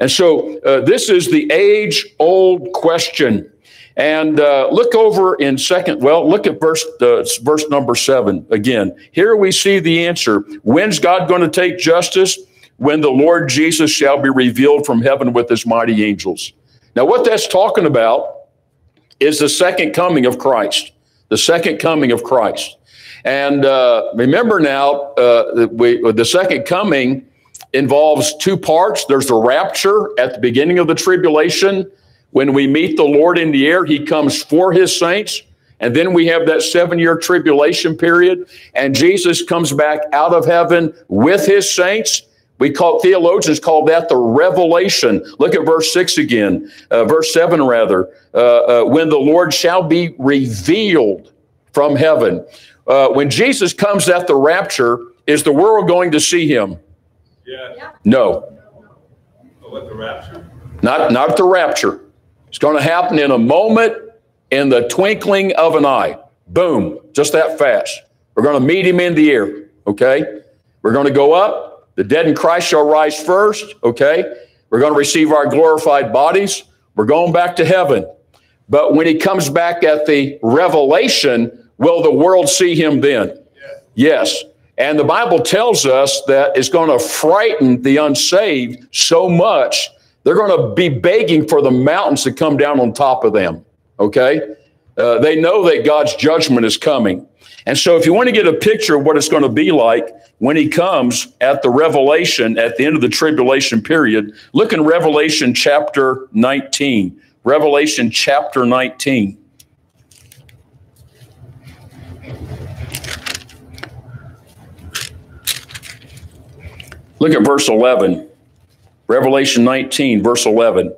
And so uh, this is the age old question and uh, look over in second, well, look at verse, uh, verse number seven again. Here we see the answer. When's God going to take justice? When the Lord Jesus shall be revealed from heaven with his mighty angels. Now, what that's talking about is the second coming of Christ, the second coming of Christ. And uh, remember now, uh, we, the second coming involves two parts. There's the rapture at the beginning of the tribulation, when we meet the Lord in the air, he comes for his saints. And then we have that seven year tribulation period, and Jesus comes back out of heaven with his saints. We call theologians call that the revelation. Look at verse six again, uh, verse seven rather. Uh, uh, when the Lord shall be revealed from heaven. Uh, when Jesus comes at the rapture, is the world going to see him? Yeah. No. At the rapture? Not not at the rapture. It's going to happen in a moment, in the twinkling of an eye. Boom, just that fast. We're going to meet him in the air, okay? We're going to go up The dead in Christ shall rise first, okay? We're going to receive our glorified bodies. We're going back to heaven. But when he comes back at the revelation, will the world see him then? Yes. And the Bible tells us that it's going to frighten the unsaved so much, they're going to be begging for the mountains to come down on top of them. Okay? Uh, they know that God's judgment is coming. And so, if you want to get a picture of what it's going to be like when he comes at the revelation at the end of the tribulation period, look in Revelation chapter 19. Revelation chapter 19. Look at verse 11. Revelation 19, verse 11.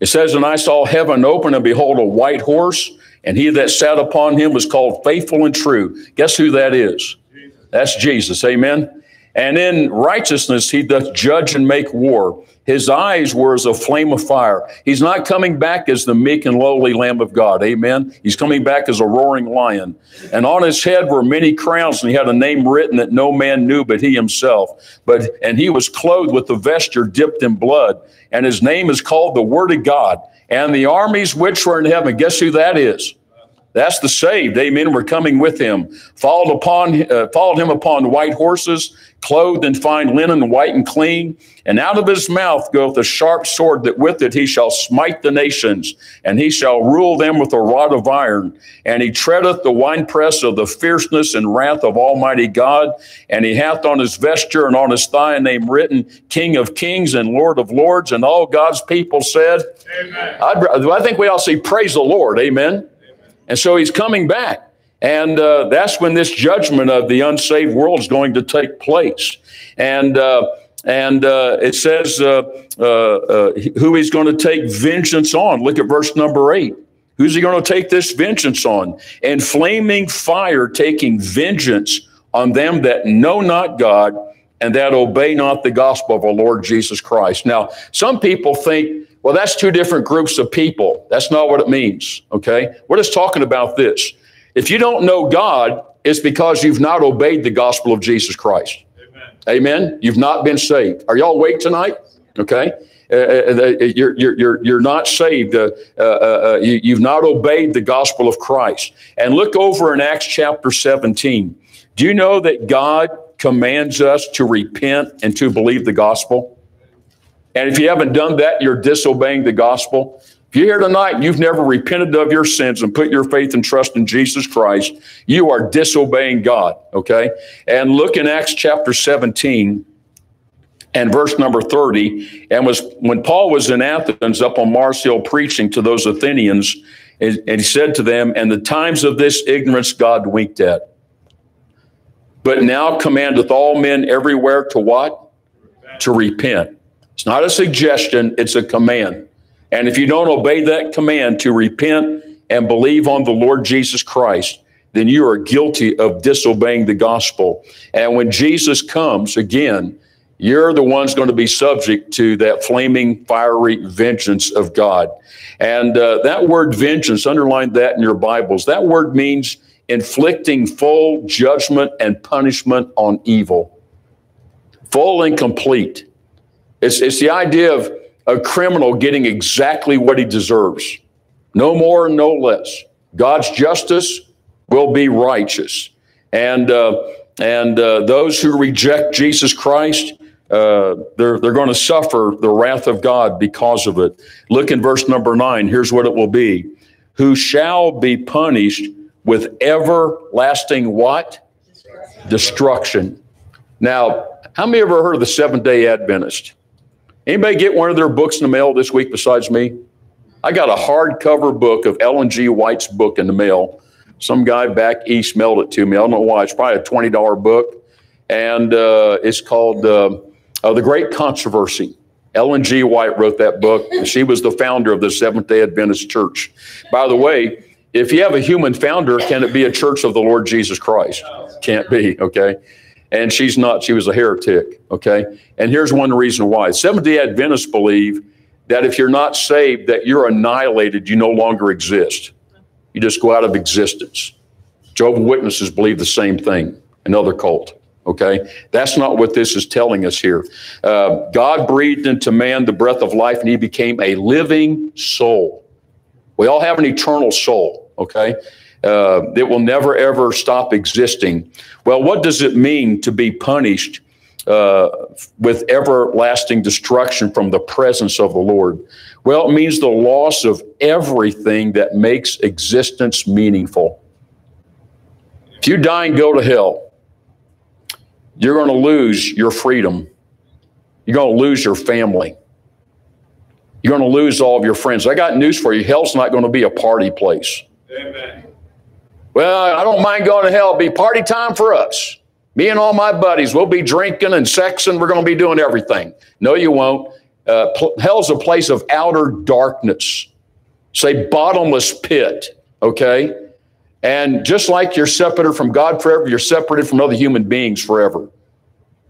It says, And I saw heaven open, and behold, a white horse, and he that sat upon him was called faithful and true. Guess who that is? Jesus. That's Jesus. Amen. And in righteousness he doth judge and make war. His eyes were as a flame of fire. He's not coming back as the meek and lowly Lamb of God. Amen. He's coming back as a roaring lion. And on his head were many crowns, and he had a name written that no man knew but he himself. But and he was clothed with a vesture dipped in blood, and his name is called the Word of God. And the armies which were in heaven, guess who that is? That's the saved. Amen. We're coming with him. Followed upon, uh, followed him upon white horses, clothed in fine linen, white and clean. And out of his mouth goeth a sharp sword, that with it he shall smite the nations, and he shall rule them with a rod of iron. And he treadeth the winepress of the fierceness and wrath of Almighty God. And he hath on his vesture and on his thigh a name written, King of Kings and Lord of Lords. And all God's people said, Amen. I'd, I think we all say, Praise the Lord. Amen. And so he's coming back. And uh, that's when this judgment of the unsaved world is going to take place. And uh, and uh, it says uh, uh, uh, who he's going to take vengeance on. Look at verse number eight. Who's he going to take this vengeance on? And flaming fire taking vengeance on them that know not God and that obey not the gospel of our Lord Jesus Christ. Now, some people think well, that's two different groups of people. That's not what it means. Okay. We're just talking about this. If you don't know God, it's because you've not obeyed the gospel of Jesus Christ. Amen. Amen. You've not been saved. Are y'all awake tonight? Okay. Uh, uh, uh you're, you're, you're not saved. Uh, uh, uh, you, you've not obeyed the gospel of Christ. And look over in Acts chapter 17. Do you know that God commands us to repent and to believe the gospel? And if you haven't done that, you're disobeying the gospel. If you're here tonight and you've never repented of your sins and put your faith and trust in Jesus Christ, you are disobeying God, okay? And look in Acts chapter 17 and verse number 30. And was when Paul was in Athens up on Mars Hill preaching to those Athenians, and, and he said to them, And the times of this ignorance God winked at. But now commandeth all men everywhere to what? To repent. It's not a suggestion, it's a command. And if you don't obey that command to repent and believe on the Lord Jesus Christ, then you are guilty of disobeying the gospel. And when Jesus comes again, you're the ones going to be subject to that flaming, fiery vengeance of God. And uh, that word vengeance, underline that in your Bibles. That word means inflicting full judgment and punishment on evil, full and complete. It's, it's the idea of a criminal getting exactly what he deserves, no more, no less. God's justice will be righteous. And, uh, and uh, those who reject Jesus Christ, uh, they're, they're going to suffer the wrath of God because of it. Look in verse number nine. Here's what it will be Who shall be punished with everlasting what? Destruction. Now, how many ever heard of the Seventh day Adventist? Anybody get one of their books in the mail this week besides me? I got a hardcover book of Ellen G. White's book in the mail. Some guy back east mailed it to me. I don't know why. It's probably a $20 book. And uh, it's called uh, uh, The Great Controversy. Ellen G. White wrote that book. She was the founder of the Seventh day Adventist Church. By the way, if you have a human founder, can it be a church of the Lord Jesus Christ? Can't be, okay? and she's not, she was a heretic, okay? And here's one reason why. Seventh day Adventists believe that if you're not saved, that you're annihilated, you no longer exist. You just go out of existence. Jehovah's Witnesses believe the same thing, another cult, Okay, that's not what this is telling us here. Uh, God breathed into man the breath of life, and he became a living soul. We all have an eternal soul. Okay, uh, it will never ever stop existing. Well, what does it mean to be punished uh, with everlasting destruction from the presence of the Lord? Well, it means the loss of everything that makes existence meaningful. If you die and go to hell, you're going to lose your freedom. You're going to lose your family. You're going to lose all of your friends. I got news for you. Hell's not going to be a party place. Amen. Well, I don't mind going to hell. It'll be party time for us. Me and all my buddies, we'll be drinking and sexing. And we're going to be doing everything. No, you won't. Uh, pl- hell's a place of outer darkness. Say bottomless pit. Okay. And just like you're separated from God forever, you're separated from other human beings forever.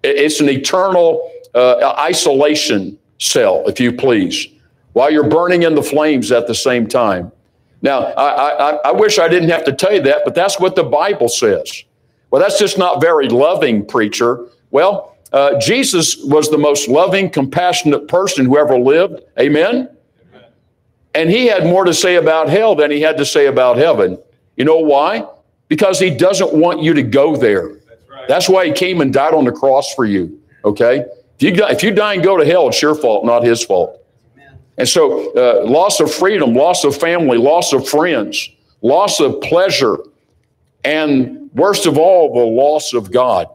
It's an eternal uh, isolation cell, if you please, while you're burning in the flames at the same time. Now, I, I, I wish I didn't have to tell you that, but that's what the Bible says. Well, that's just not very loving, preacher. Well, uh, Jesus was the most loving, compassionate person who ever lived. Amen? And he had more to say about hell than he had to say about heaven. You know why? Because he doesn't want you to go there. That's right. That's why he came and died on the cross for you. Okay? If you, die- if you die and go to hell, it's your fault, not his fault. And so, uh, loss of freedom, loss of family, loss of friends, loss of pleasure, and worst of all, the loss of God.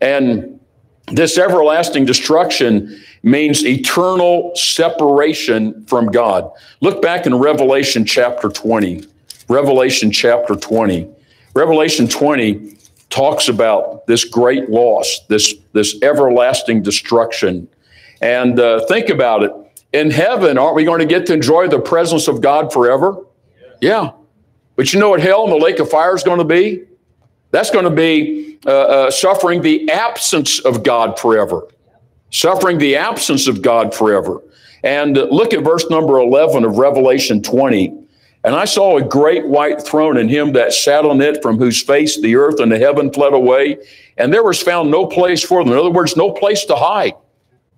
And this everlasting destruction means eternal separation from God. Look back in Revelation chapter 20. Revelation chapter 20. Revelation 20 talks about this great loss, this, this everlasting destruction. And uh, think about it. In heaven, aren't we going to get to enjoy the presence of God forever? Yeah. But you know what hell and the lake of fire is going to be? That's going to be uh, uh, suffering the absence of God forever. Suffering the absence of God forever. And look at verse number 11 of Revelation 20. And I saw a great white throne and him that sat on it, from whose face the earth and the heaven fled away. And there was found no place for them. In other words, no place to hide.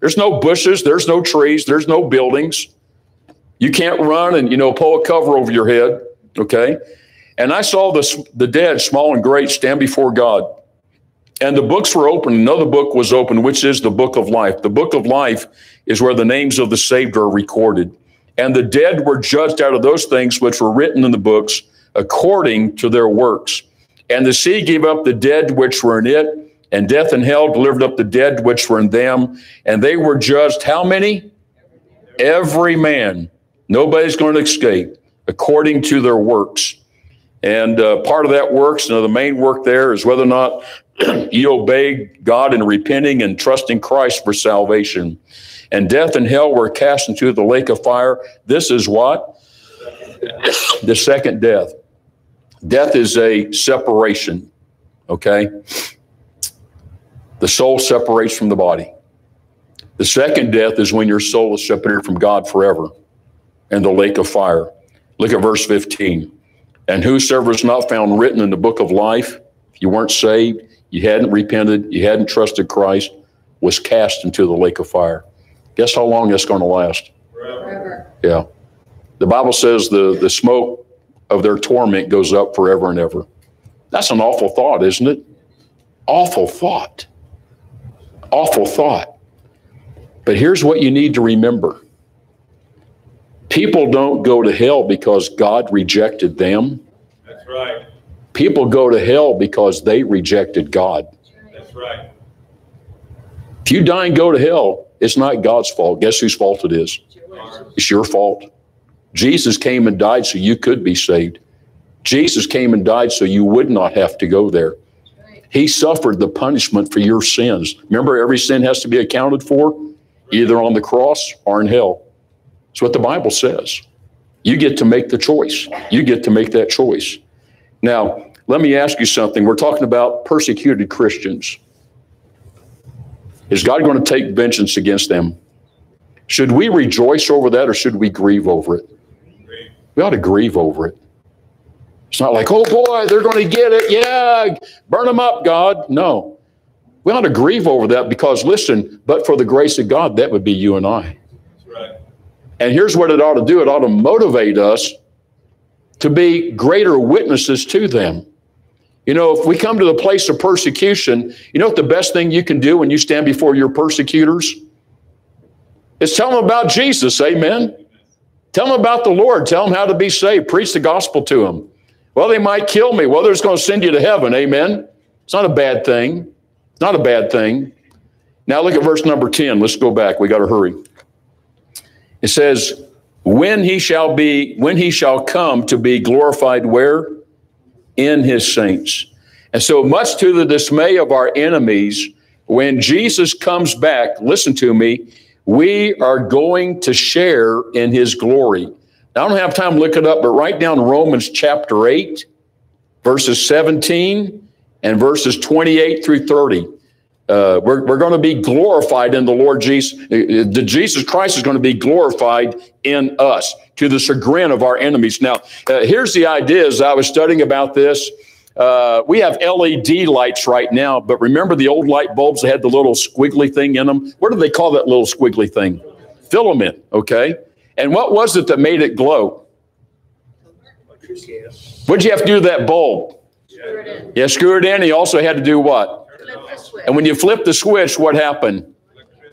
There's no bushes, there's no trees, there's no buildings. You can't run and, you know, pull a cover over your head. Okay. And I saw the, the dead, small and great, stand before God. And the books were open. Another book was open, which is the book of life. The book of life is where the names of the saved are recorded. And the dead were judged out of those things which were written in the books according to their works. And the sea gave up the dead which were in it, and death and hell delivered up the dead which were in them. And they were judged how many? Every man. Nobody's going to escape according to their works. And uh, part of that works, you know, the main work there is whether or not you obey God in repenting and trusting Christ for salvation. And death and hell were cast into the lake of fire. This is what? the second death. Death is a separation, okay? The soul separates from the body. The second death is when your soul is separated from God forever in the lake of fire. Look at verse 15. And whosoever is not found written in the book of life, if you weren't saved, you hadn't repented, you hadn't trusted Christ, was cast into the lake of fire. Guess how long that's going to last? Forever. Forever. Yeah. The Bible says the, the smoke of their torment goes up forever and ever. That's an awful thought, isn't it? Awful thought. Awful thought. But here's what you need to remember people don't go to hell because God rejected them, That's right. people go to hell because they rejected God. That's right. If you die and go to hell, it's not God's fault. Guess whose fault it is? It's your fault. Jesus came and died so you could be saved. Jesus came and died so you would not have to go there. He suffered the punishment for your sins. Remember, every sin has to be accounted for, either on the cross or in hell. It's what the Bible says. You get to make the choice. You get to make that choice. Now, let me ask you something. We're talking about persecuted Christians. Is God going to take vengeance against them? Should we rejoice over that or should we grieve over it? We ought to grieve over it. It's not like, oh boy, they're going to get it. Yeah, burn them up, God. No. We ought to grieve over that because, listen, but for the grace of God, that would be you and I. Right. And here's what it ought to do it ought to motivate us to be greater witnesses to them. You know, if we come to the place of persecution, you know what the best thing you can do when you stand before your persecutors? Is tell them about Jesus, amen. Tell them about the Lord. Tell them how to be saved. Preach the gospel to them. Well, they might kill me. Well, they're just going to send you to heaven, amen. It's not a bad thing. It's not a bad thing. Now look at verse number 10. Let's go back. We got to hurry. It says, when he shall be, when he shall come to be glorified where? In his saints. And so much to the dismay of our enemies, when Jesus comes back, listen to me, we are going to share in his glory. I don't have time to look it up, but write down Romans chapter 8, verses 17 and verses 28 through 30. Uh, we're we're going to be glorified in the Lord Jesus. Uh, the Jesus Christ is going to be glorified in us to the chagrin of our enemies. Now, uh, here's the idea as I was studying about this. Uh, we have LED lights right now, but remember the old light bulbs that had the little squiggly thing in them? What do they call that little squiggly thing? Filament, okay? And what was it that made it glow? What'd you have to do to that bulb? Screw. Yeah, screw it in. He also had to do what? And when you flip the switch, what happened?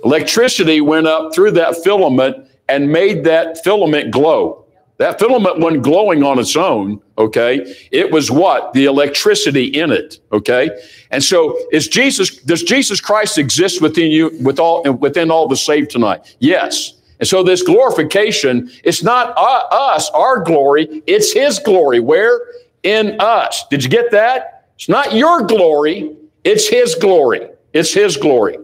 Electricity went up through that filament and made that filament glow. That filament wasn't glowing on its own, okay? It was what? The electricity in it, okay? And so is Jesus does Jesus Christ exist within you with all within all the saved tonight? Yes. And so this glorification, it's not us, our glory, it's his glory. Where? In us. Did you get that? It's not your glory, it's his glory. It's his glory.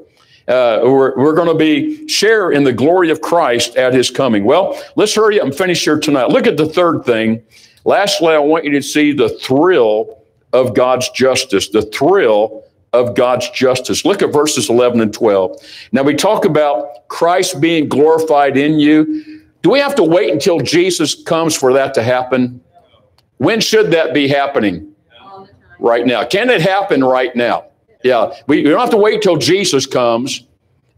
Uh, we're we're going to be share in the glory of Christ at his coming. Well, let's hurry up and finish here tonight. Look at the third thing. Lastly, I want you to see the thrill of God's justice, the thrill of God's justice. Look at verses 11 and 12. Now, we talk about Christ being glorified in you. Do we have to wait until Jesus comes for that to happen? When should that be happening? Right now. Can it happen right now? Yeah, we, we don't have to wait till Jesus comes.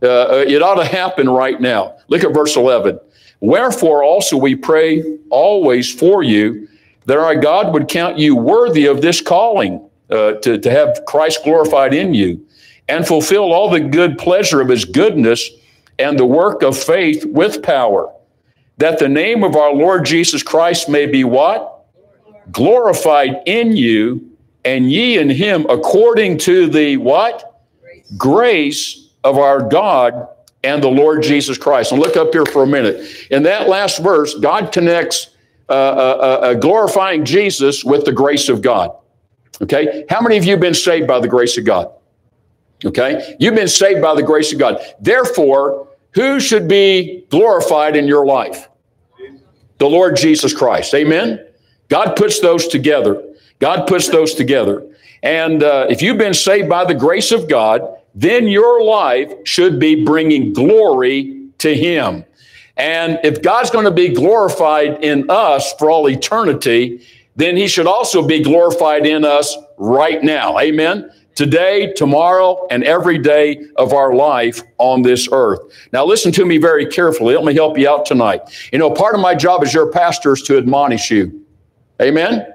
Uh, uh, it ought to happen right now. Look at verse 11. Wherefore also we pray always for you that our God would count you worthy of this calling uh, to, to have Christ glorified in you and fulfill all the good pleasure of his goodness and the work of faith with power, that the name of our Lord Jesus Christ may be what? Glorified in you and ye in him according to the what? Grace of our God and the Lord Jesus Christ. And look up here for a minute. In that last verse, God connects uh, uh, uh, glorifying Jesus with the grace of God. Okay? How many of you have been saved by the grace of God? Okay? You've been saved by the grace of God. Therefore, who should be glorified in your life? The Lord Jesus Christ. Amen? God puts those together. God puts those together. And uh, if you've been saved by the grace of God, then your life should be bringing glory to Him. And if God's going to be glorified in us for all eternity, then He should also be glorified in us right now. Amen. Today, tomorrow, and every day of our life on this earth. Now, listen to me very carefully. Let me help you out tonight. You know, part of my job as your pastor is to admonish you. Amen.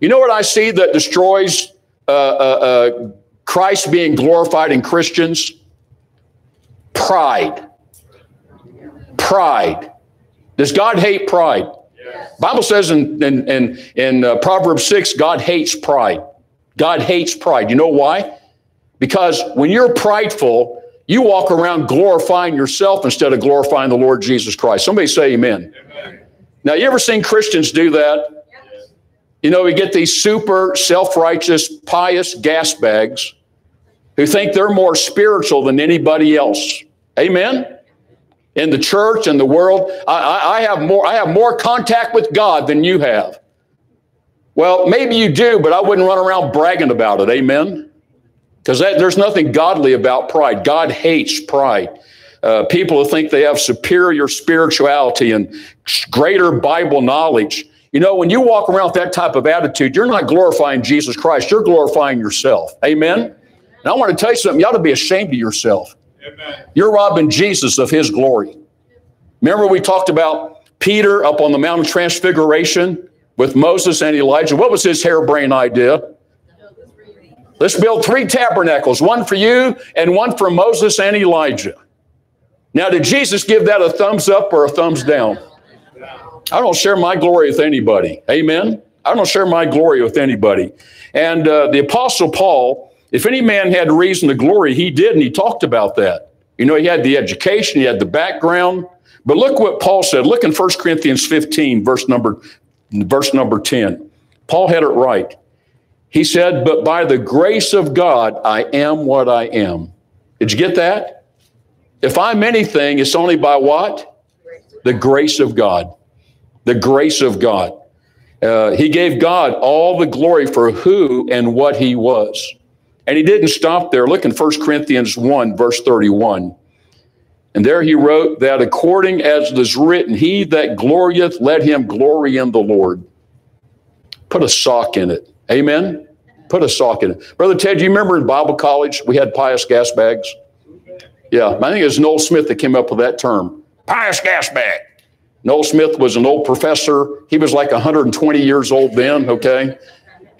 You know what I see that destroys uh, uh, uh, Christ being glorified in Christians? Pride. Pride. Does God hate pride? Bible says in, in, in, in uh, Proverbs 6, God hates pride. God hates pride. You know why? Because when you're prideful, you walk around glorifying yourself instead of glorifying the Lord Jesus Christ. Somebody say amen. Amen. Now, you ever seen Christians do that? You know, we get these super self righteous, pious gas bags who think they're more spiritual than anybody else. Amen? In the church and the world, I, I, have more. I have more contact with God than you have. Well, maybe you do, but I wouldn't run around bragging about it. Amen? Because there's nothing godly about pride. God hates pride. Uh, people who think they have superior spirituality and greater Bible knowledge. You know, when you walk around with that type of attitude, you're not glorifying Jesus Christ, you're glorifying yourself. Amen? And I want to tell you something, you ought to be ashamed of yourself. Amen. You're robbing Jesus of his glory. Remember, we talked about Peter up on the Mount of Transfiguration with Moses and Elijah. What was his harebrained idea? Let's build three tabernacles, one for you and one for Moses and Elijah. Now, did Jesus give that a thumbs up or a thumbs down? I don't share my glory with anybody. Amen. I don't share my glory with anybody. And uh, the Apostle Paul, if any man had reason to glory, he did, and he talked about that. You know, he had the education, he had the background. But look what Paul said. Look in 1 Corinthians 15, verse number, verse number 10. Paul had it right. He said, But by the grace of God, I am what I am. Did you get that? If I'm anything, it's only by what? The grace of God. The grace of God. Uh, he gave God all the glory for who and what he was. And he didn't stop there. Look in 1 Corinthians 1, verse 31. And there he wrote that according as it is written, He that glorieth, let him glory in the Lord. Put a sock in it. Amen. Put a sock in it. Brother Ted, you remember in Bible college we had pious gas bags? Yeah, I think it was Noel Smith that came up with that term. Pious gas bag. Noel Smith was an old professor. He was like 120 years old then, okay?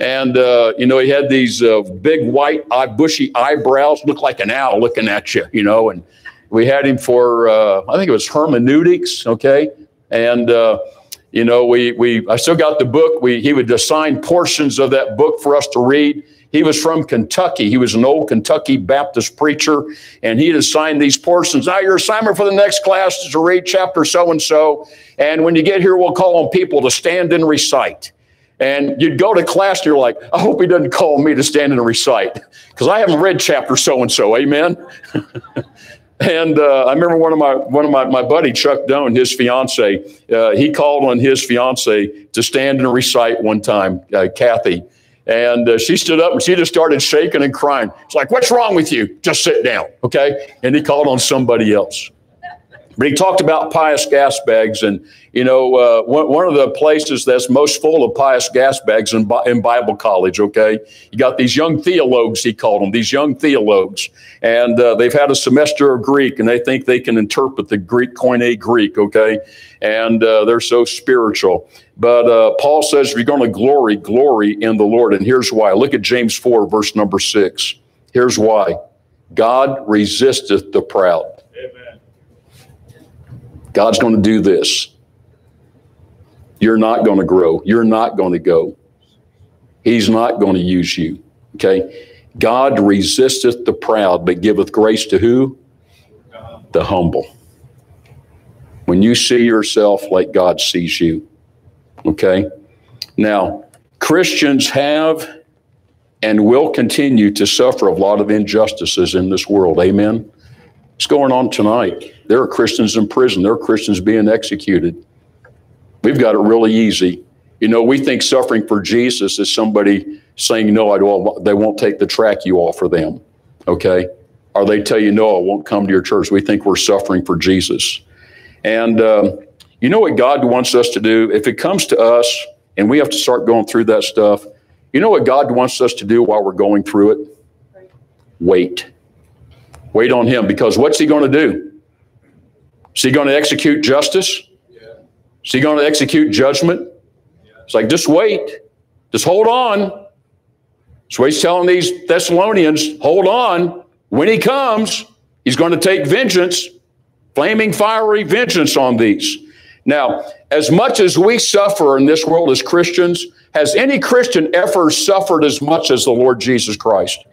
And, uh, you know, he had these uh, big white, eye, bushy eyebrows, looked like an owl looking at you, you know. And we had him for, uh, I think it was hermeneutics, okay? And, uh, you know, we, we, I still got the book. We, he would assign portions of that book for us to read. He was from Kentucky. He was an old Kentucky Baptist preacher, and he'd assign these portions. Now, your assignment for the next class is to read chapter so and so. And when you get here, we'll call on people to stand and recite. And you'd go to class and you're like, I hope he doesn't call me to stand and recite because I haven't read chapter so and so. Amen. And uh, I remember one of my one of my, my buddy Chuck Doan, his fiance, uh, he called on his fiance to stand and recite one time, uh, Kathy, and uh, she stood up and she just started shaking and crying. It's like, "What's wrong with you? Just sit down, okay?" And he called on somebody else. But he talked about pious gas bags, and you know, uh, one, one, of the places that's most full of pious gas bags in, in Bible college. Okay, you got these young theologues, he called them, these young theologues, and uh, they've had a semester of Greek, and they think they can interpret the Greek Koine Greek. Okay, and uh, they're so spiritual. But uh, Paul says, if you're going to glory, glory in the Lord, and here's why. Look at James four, verse number six. Here's why: God resisteth the proud God's going to do this. You're not going to grow. You're not going to go. He's not going to use you. Okay? God resisteth the proud, but giveth grace to who? The humble. When you see yourself like God sees you. Okay? Now, Christians have and will continue to suffer a lot of injustices in this world. Amen? What's going on tonight? There are Christians in prison. There are Christians being executed. We've got it really easy. You know, we think suffering for Jesus is somebody saying, no, I don't, they won't take the track you offer them. Okay? Or they tell you, no, I won't come to your church. We think we're suffering for Jesus. And um, you know what God wants us to do? If it comes to us and we have to start going through that stuff, you know what God wants us to do while we're going through it? Wait. Wait on Him because what's He going to do? Is he going to execute justice? Is he going to execute judgment? It's like, just wait. Just hold on. So he's telling these Thessalonians, hold on. When he comes, he's going to take vengeance, flaming fiery vengeance on these. Now, as much as we suffer in this world as Christians, has any Christian ever suffered as much as the Lord Jesus Christ?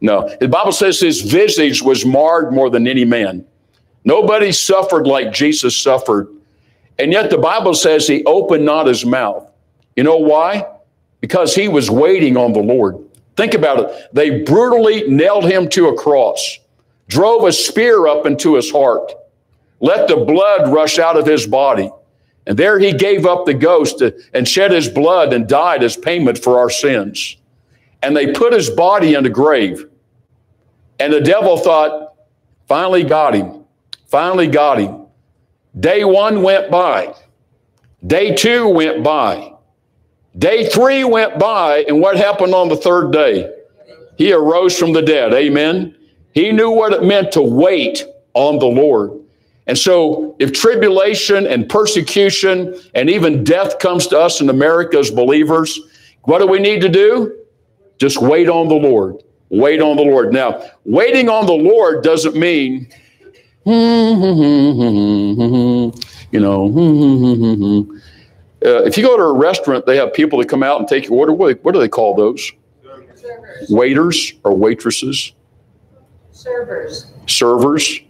No. The Bible says his visage was marred more than any man. Nobody suffered like Jesus suffered. And yet the Bible says he opened not his mouth. You know why? Because he was waiting on the Lord. Think about it. They brutally nailed him to a cross, drove a spear up into his heart, let the blood rush out of his body. And there he gave up the ghost and shed his blood and died as payment for our sins. And they put his body in a grave. And the devil thought, finally got him. Finally got him. Day one went by. Day two went by. Day three went by. And what happened on the third day? He arose from the dead. Amen. He knew what it meant to wait on the Lord. And so, if tribulation and persecution and even death comes to us in America as believers, what do we need to do? Just wait on the Lord. Wait on the Lord. Now, waiting on the Lord doesn't mean, you know, uh, if you go to a restaurant, they have people that come out and take your order. What, what do they call those? Servers. Waiters or waitresses? Servers. Servers.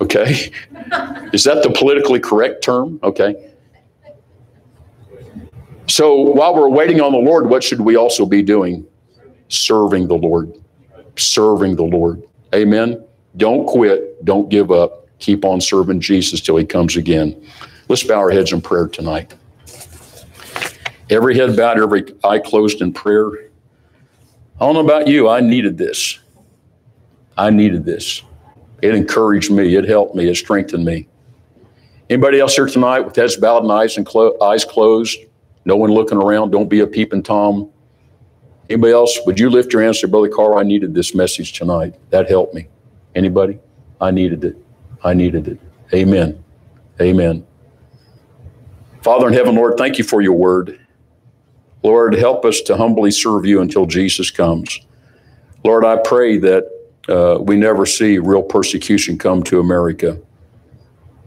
Okay. Is that the politically correct term? Okay. So while we're waiting on the Lord, what should we also be doing? Serving the Lord. Serving the Lord. Amen. Don't quit. Don't give up. Keep on serving Jesus till he comes again. Let's bow our heads in prayer tonight. Every head bowed, every eye closed in prayer. I don't know about you. I needed this. I needed this. It encouraged me. It helped me. It strengthened me. Anybody else here tonight with heads bowed and eyes and clo- eyes closed? No one looking around. Don't be a peeping tom. Anybody else? Would you lift your hand and say, Brother Carl, I needed this message tonight. That helped me. Anybody? I needed it. I needed it. Amen. Amen. Father in heaven, Lord, thank you for your word. Lord, help us to humbly serve you until Jesus comes. Lord, I pray that uh, we never see real persecution come to America.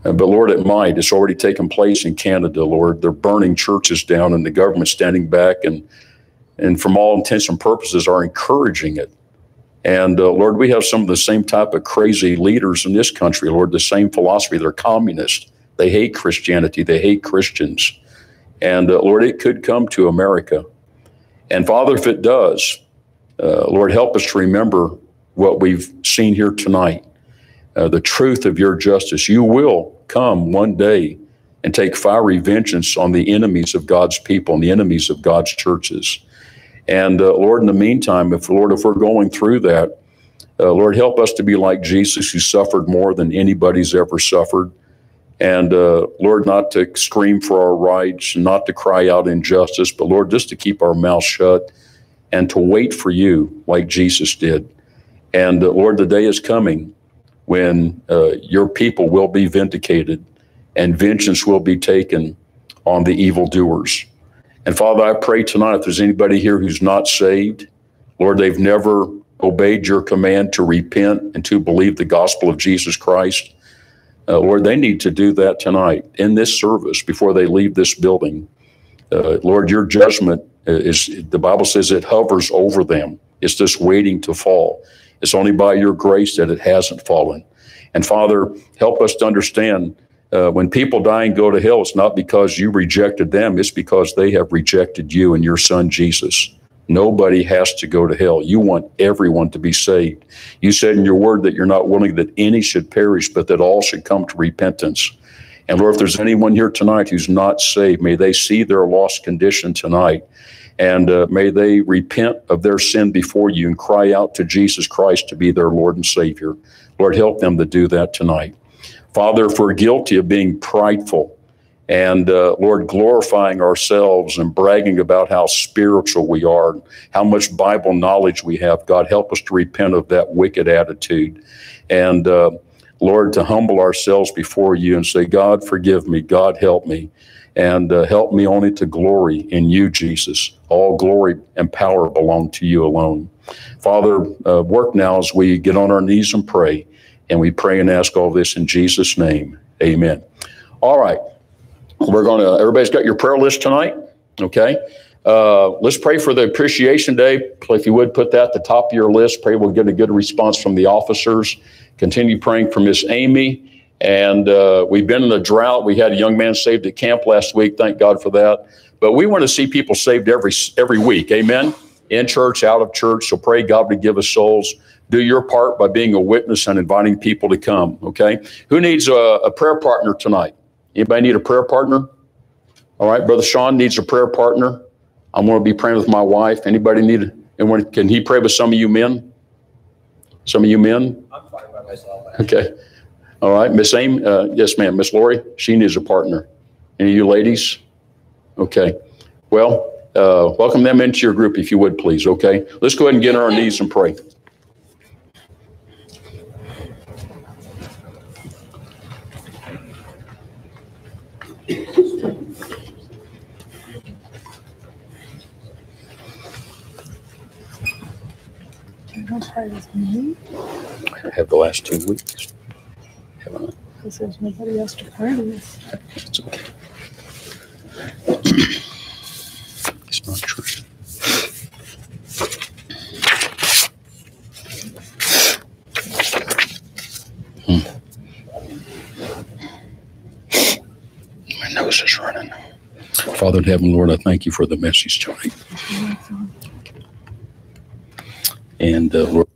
Uh, but Lord, it might. It's already taken place in Canada, Lord. They're burning churches down and the government standing back and, and from all intents and purposes are encouraging it. And uh, Lord, we have some of the same type of crazy leaders in this country, Lord, the same philosophy. They're communists. They hate Christianity. They hate Christians. And uh, Lord, it could come to America. And Father, if it does, uh, Lord, help us to remember what we've seen here tonight uh, the truth of your justice. You will come one day and take fiery vengeance on the enemies of God's people and the enemies of God's churches. And uh, Lord, in the meantime, if Lord, if we're going through that, uh, Lord, help us to be like Jesus, who suffered more than anybody's ever suffered. And uh, Lord, not to scream for our rights, not to cry out injustice, but Lord, just to keep our mouth shut and to wait for you like Jesus did. And uh, Lord, the day is coming when uh, your people will be vindicated and vengeance will be taken on the evildoers. And Father, I pray tonight if there's anybody here who's not saved, Lord, they've never obeyed your command to repent and to believe the gospel of Jesus Christ. Uh, Lord, they need to do that tonight in this service before they leave this building. Uh, Lord, your judgment is, the Bible says it hovers over them. It's just waiting to fall. It's only by your grace that it hasn't fallen. And Father, help us to understand uh, when people die and go to hell, it's not because you rejected them, it's because they have rejected you and your son Jesus. Nobody has to go to hell. You want everyone to be saved. You said in your word that you're not willing that any should perish, but that all should come to repentance. And Lord, if there's anyone here tonight who's not saved, may they see their lost condition tonight. And uh, may they repent of their sin before you and cry out to Jesus Christ to be their Lord and Savior. Lord, help them to do that tonight. Father, if we're guilty of being prideful, and uh, Lord, glorifying ourselves and bragging about how spiritual we are, how much Bible knowledge we have. God, help us to repent of that wicked attitude. And uh, Lord, to humble ourselves before you and say, God, forgive me. God, help me. And uh, help me only to glory in you, Jesus. All glory and power belong to you alone. Father, uh, work now as we get on our knees and pray. And we pray and ask all this in Jesus' name. Amen. All right. We're going to, everybody's got your prayer list tonight. Okay. Uh, let's pray for the Appreciation Day. If you would put that at the top of your list, pray we'll get a good response from the officers. Continue praying for Miss Amy. And uh, we've been in a drought. We had a young man saved at camp last week. Thank God for that. But we want to see people saved every every week. Amen. In church, out of church. So pray God to give us souls. Do your part by being a witness and inviting people to come. Okay. Who needs a, a prayer partner tonight? Anybody need a prayer partner? All right, Brother Sean needs a prayer partner. I'm going to be praying with my wife. Anybody need? Anyone? Can he pray with some of you men? Some of you men? I'm fine by myself. Okay. All right, Miss Aim. Uh, yes, ma'am. Miss Lori. She needs a partner. Any of you ladies? Okay. Well, uh, welcome them into your group if you would, please, okay? Let's go ahead and get on our knees and pray. Don't try with me, Have the last two weeks. Haven't I? because there's nobody else to party with. It's okay. It's not true. Hmm. My nose is running. Father in heaven, Lord, I thank you for the message tonight. And uh, Lord,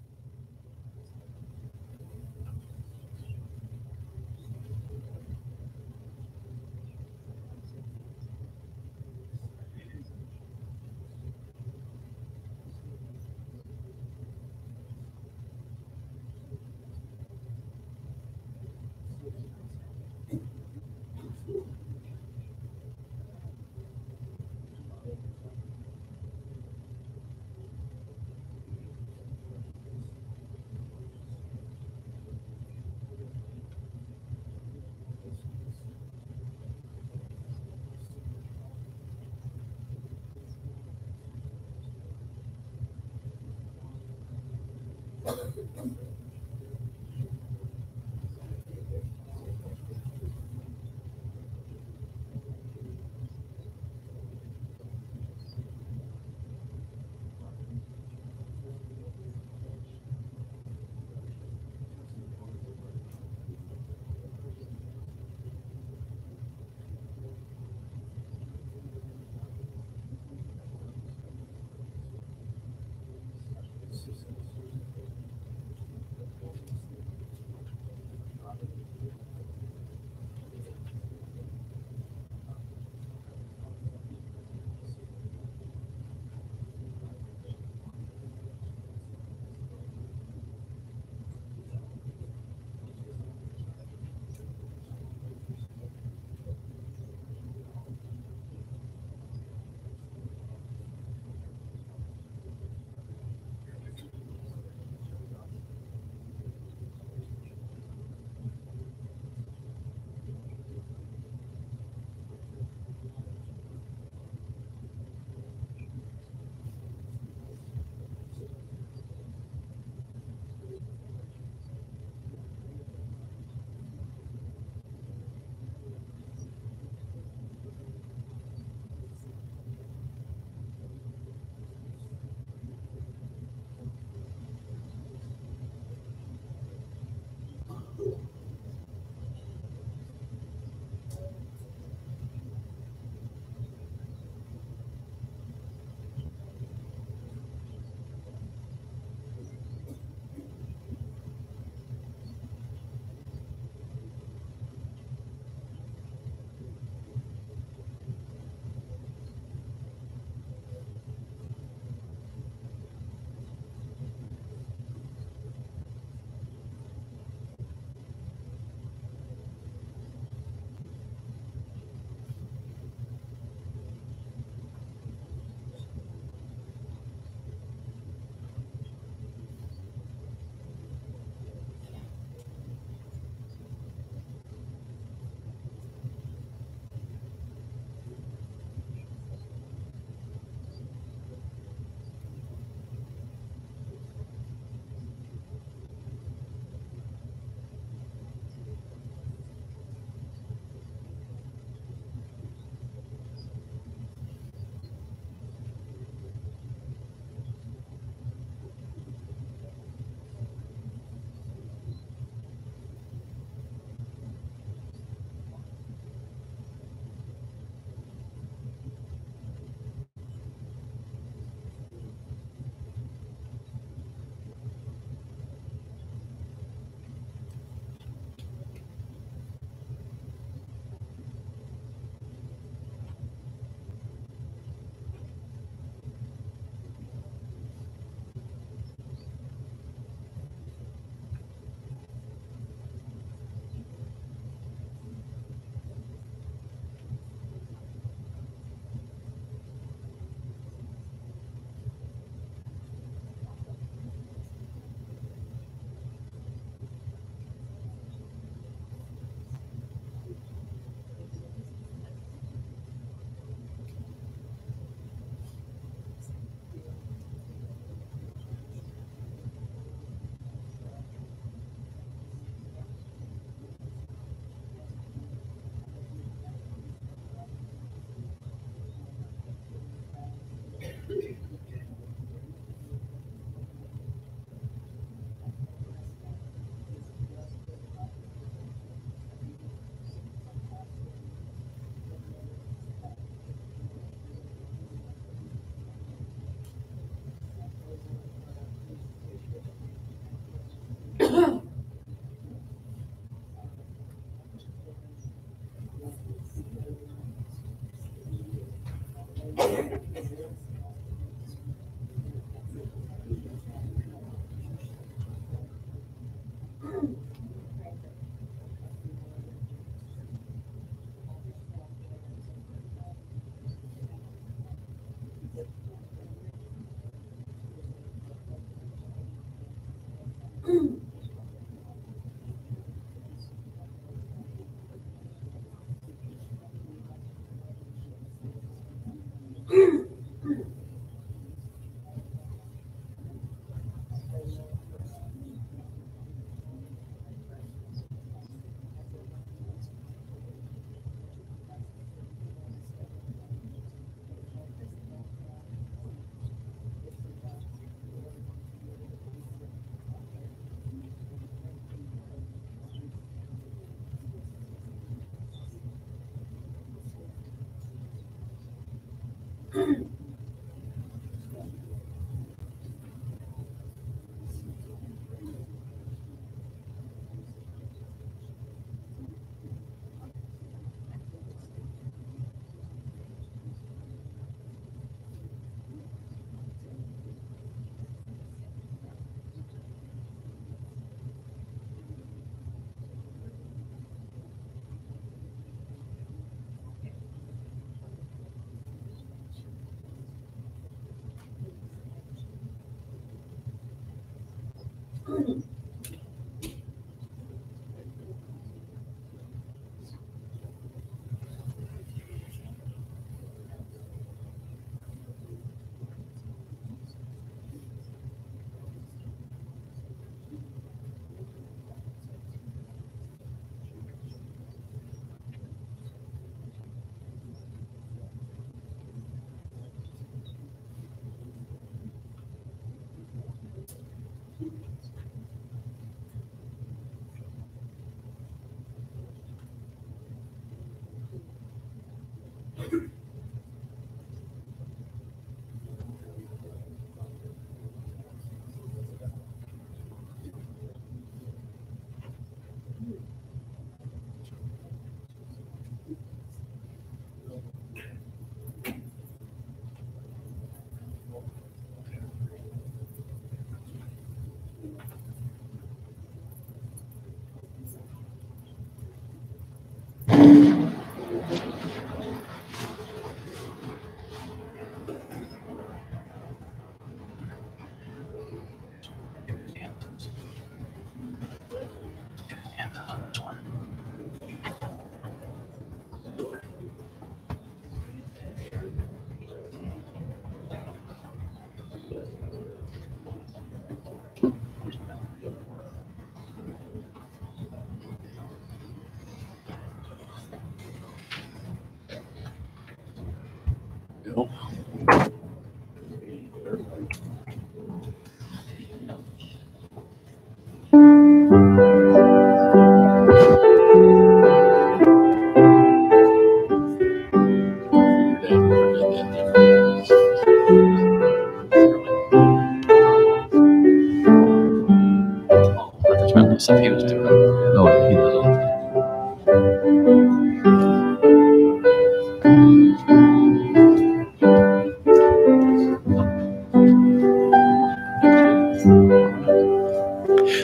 He was doing. Oh, he does all the.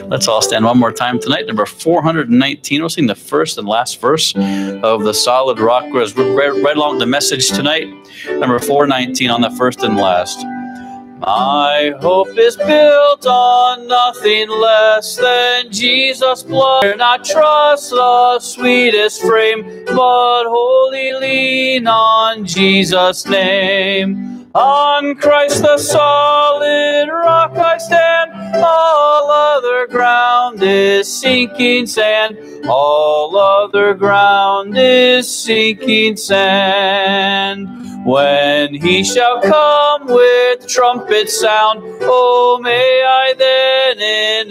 Let's all stand one more time tonight. Number 419. We'll sing the first and last verse of the solid rock. Right, right along the message tonight. Number 419 on the first and last. My hope is built on nothing less than Jesus' blood. And I trust the sweetest frame, but wholly lean on Jesus' name. On Christ the solid rock I stand, all other ground is sinking sand. All other ground is sinking sand. When he shall come with trumpet sound, oh, may I then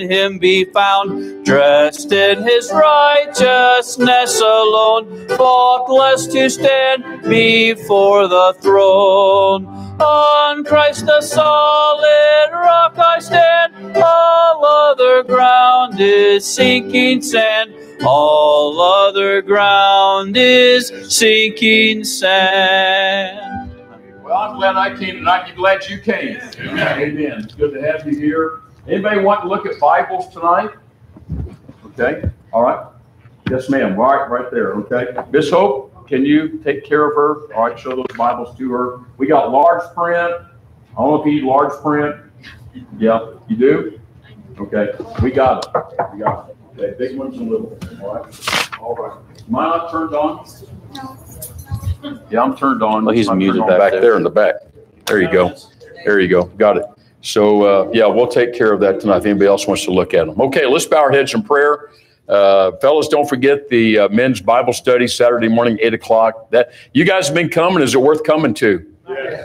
him be found, dressed in his righteousness alone, faultless to stand before the throne. On Christ the solid rock I stand, all other ground is sinking sand. All other ground is sinking sand. Well, I'm glad I came tonight. I'm glad you came. Amen. It's good to have you here. Anybody want to look at Bibles tonight? Okay. All right. Yes, ma'am. Right, right there. Okay. Miss Hope, can you take care of her? All right. Show those Bibles to her. We got large print. I don't know if you need large print. Yeah, you do. Okay, we got it. We got it. Okay, big ones and little ones. All right. All right. Am I not turned on? Yeah, I'm turned on. Oh, he's I'm muted on back there. there in the back. There you go. There you go. Got it. So, uh, yeah, we'll take care of that tonight if anybody else wants to look at them. Okay, let's bow our heads in prayer. Uh, fellas, don't forget the uh, men's Bible study Saturday morning, eight o'clock. That you guys have been coming. Is it worth coming to?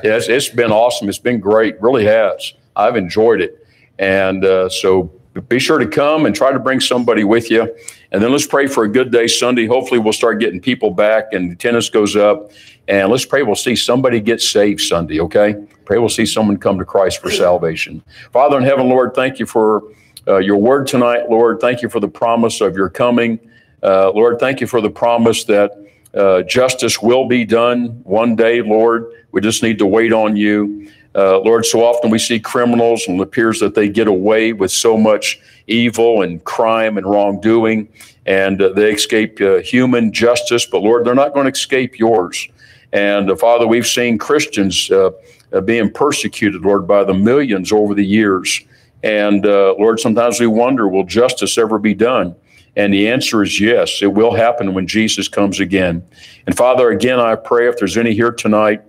Yes, it's been awesome. It's been great. Really has. I've enjoyed it. And uh, so be sure to come and try to bring somebody with you. And then let's pray for a good day Sunday. Hopefully, we'll start getting people back and attendance goes up. And let's pray we'll see somebody get saved Sunday, okay? Pray we'll see someone come to Christ for salvation. Father in heaven, Lord, thank you for uh, your word tonight, Lord. Thank you for the promise of your coming. Uh, Lord, thank you for the promise that uh, justice will be done one day, Lord. We just need to wait on you. Uh, Lord, so often we see criminals and it appears that they get away with so much evil and crime and wrongdoing and uh, they escape uh, human justice, but Lord, they're not going to escape yours. And Father, we've seen Christians uh, being persecuted, Lord, by the millions over the years. And uh, Lord, sometimes we wonder, will justice ever be done? And the answer is yes, it will happen when Jesus comes again. And Father, again, I pray if there's any here tonight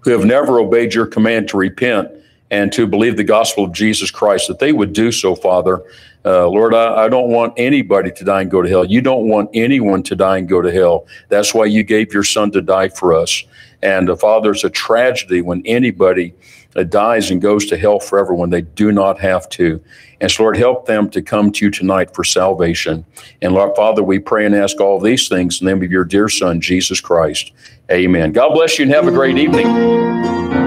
who have never obeyed your command to repent and to believe the gospel of Jesus Christ, that they would do so, Father. Uh, Lord, I, I, don't want anybody to die and go to hell. You don't want anyone to die and go to hell. That's why you gave your son to die for us. And uh, Father, it's a tragedy when anybody uh, dies and goes to hell forever when they do not have to. And so, Lord, help them to come to you tonight for salvation. And Lord, Father, we pray and ask all these things in the name of your dear Son, Jesus Christ. Amen. God bless you and have a great evening.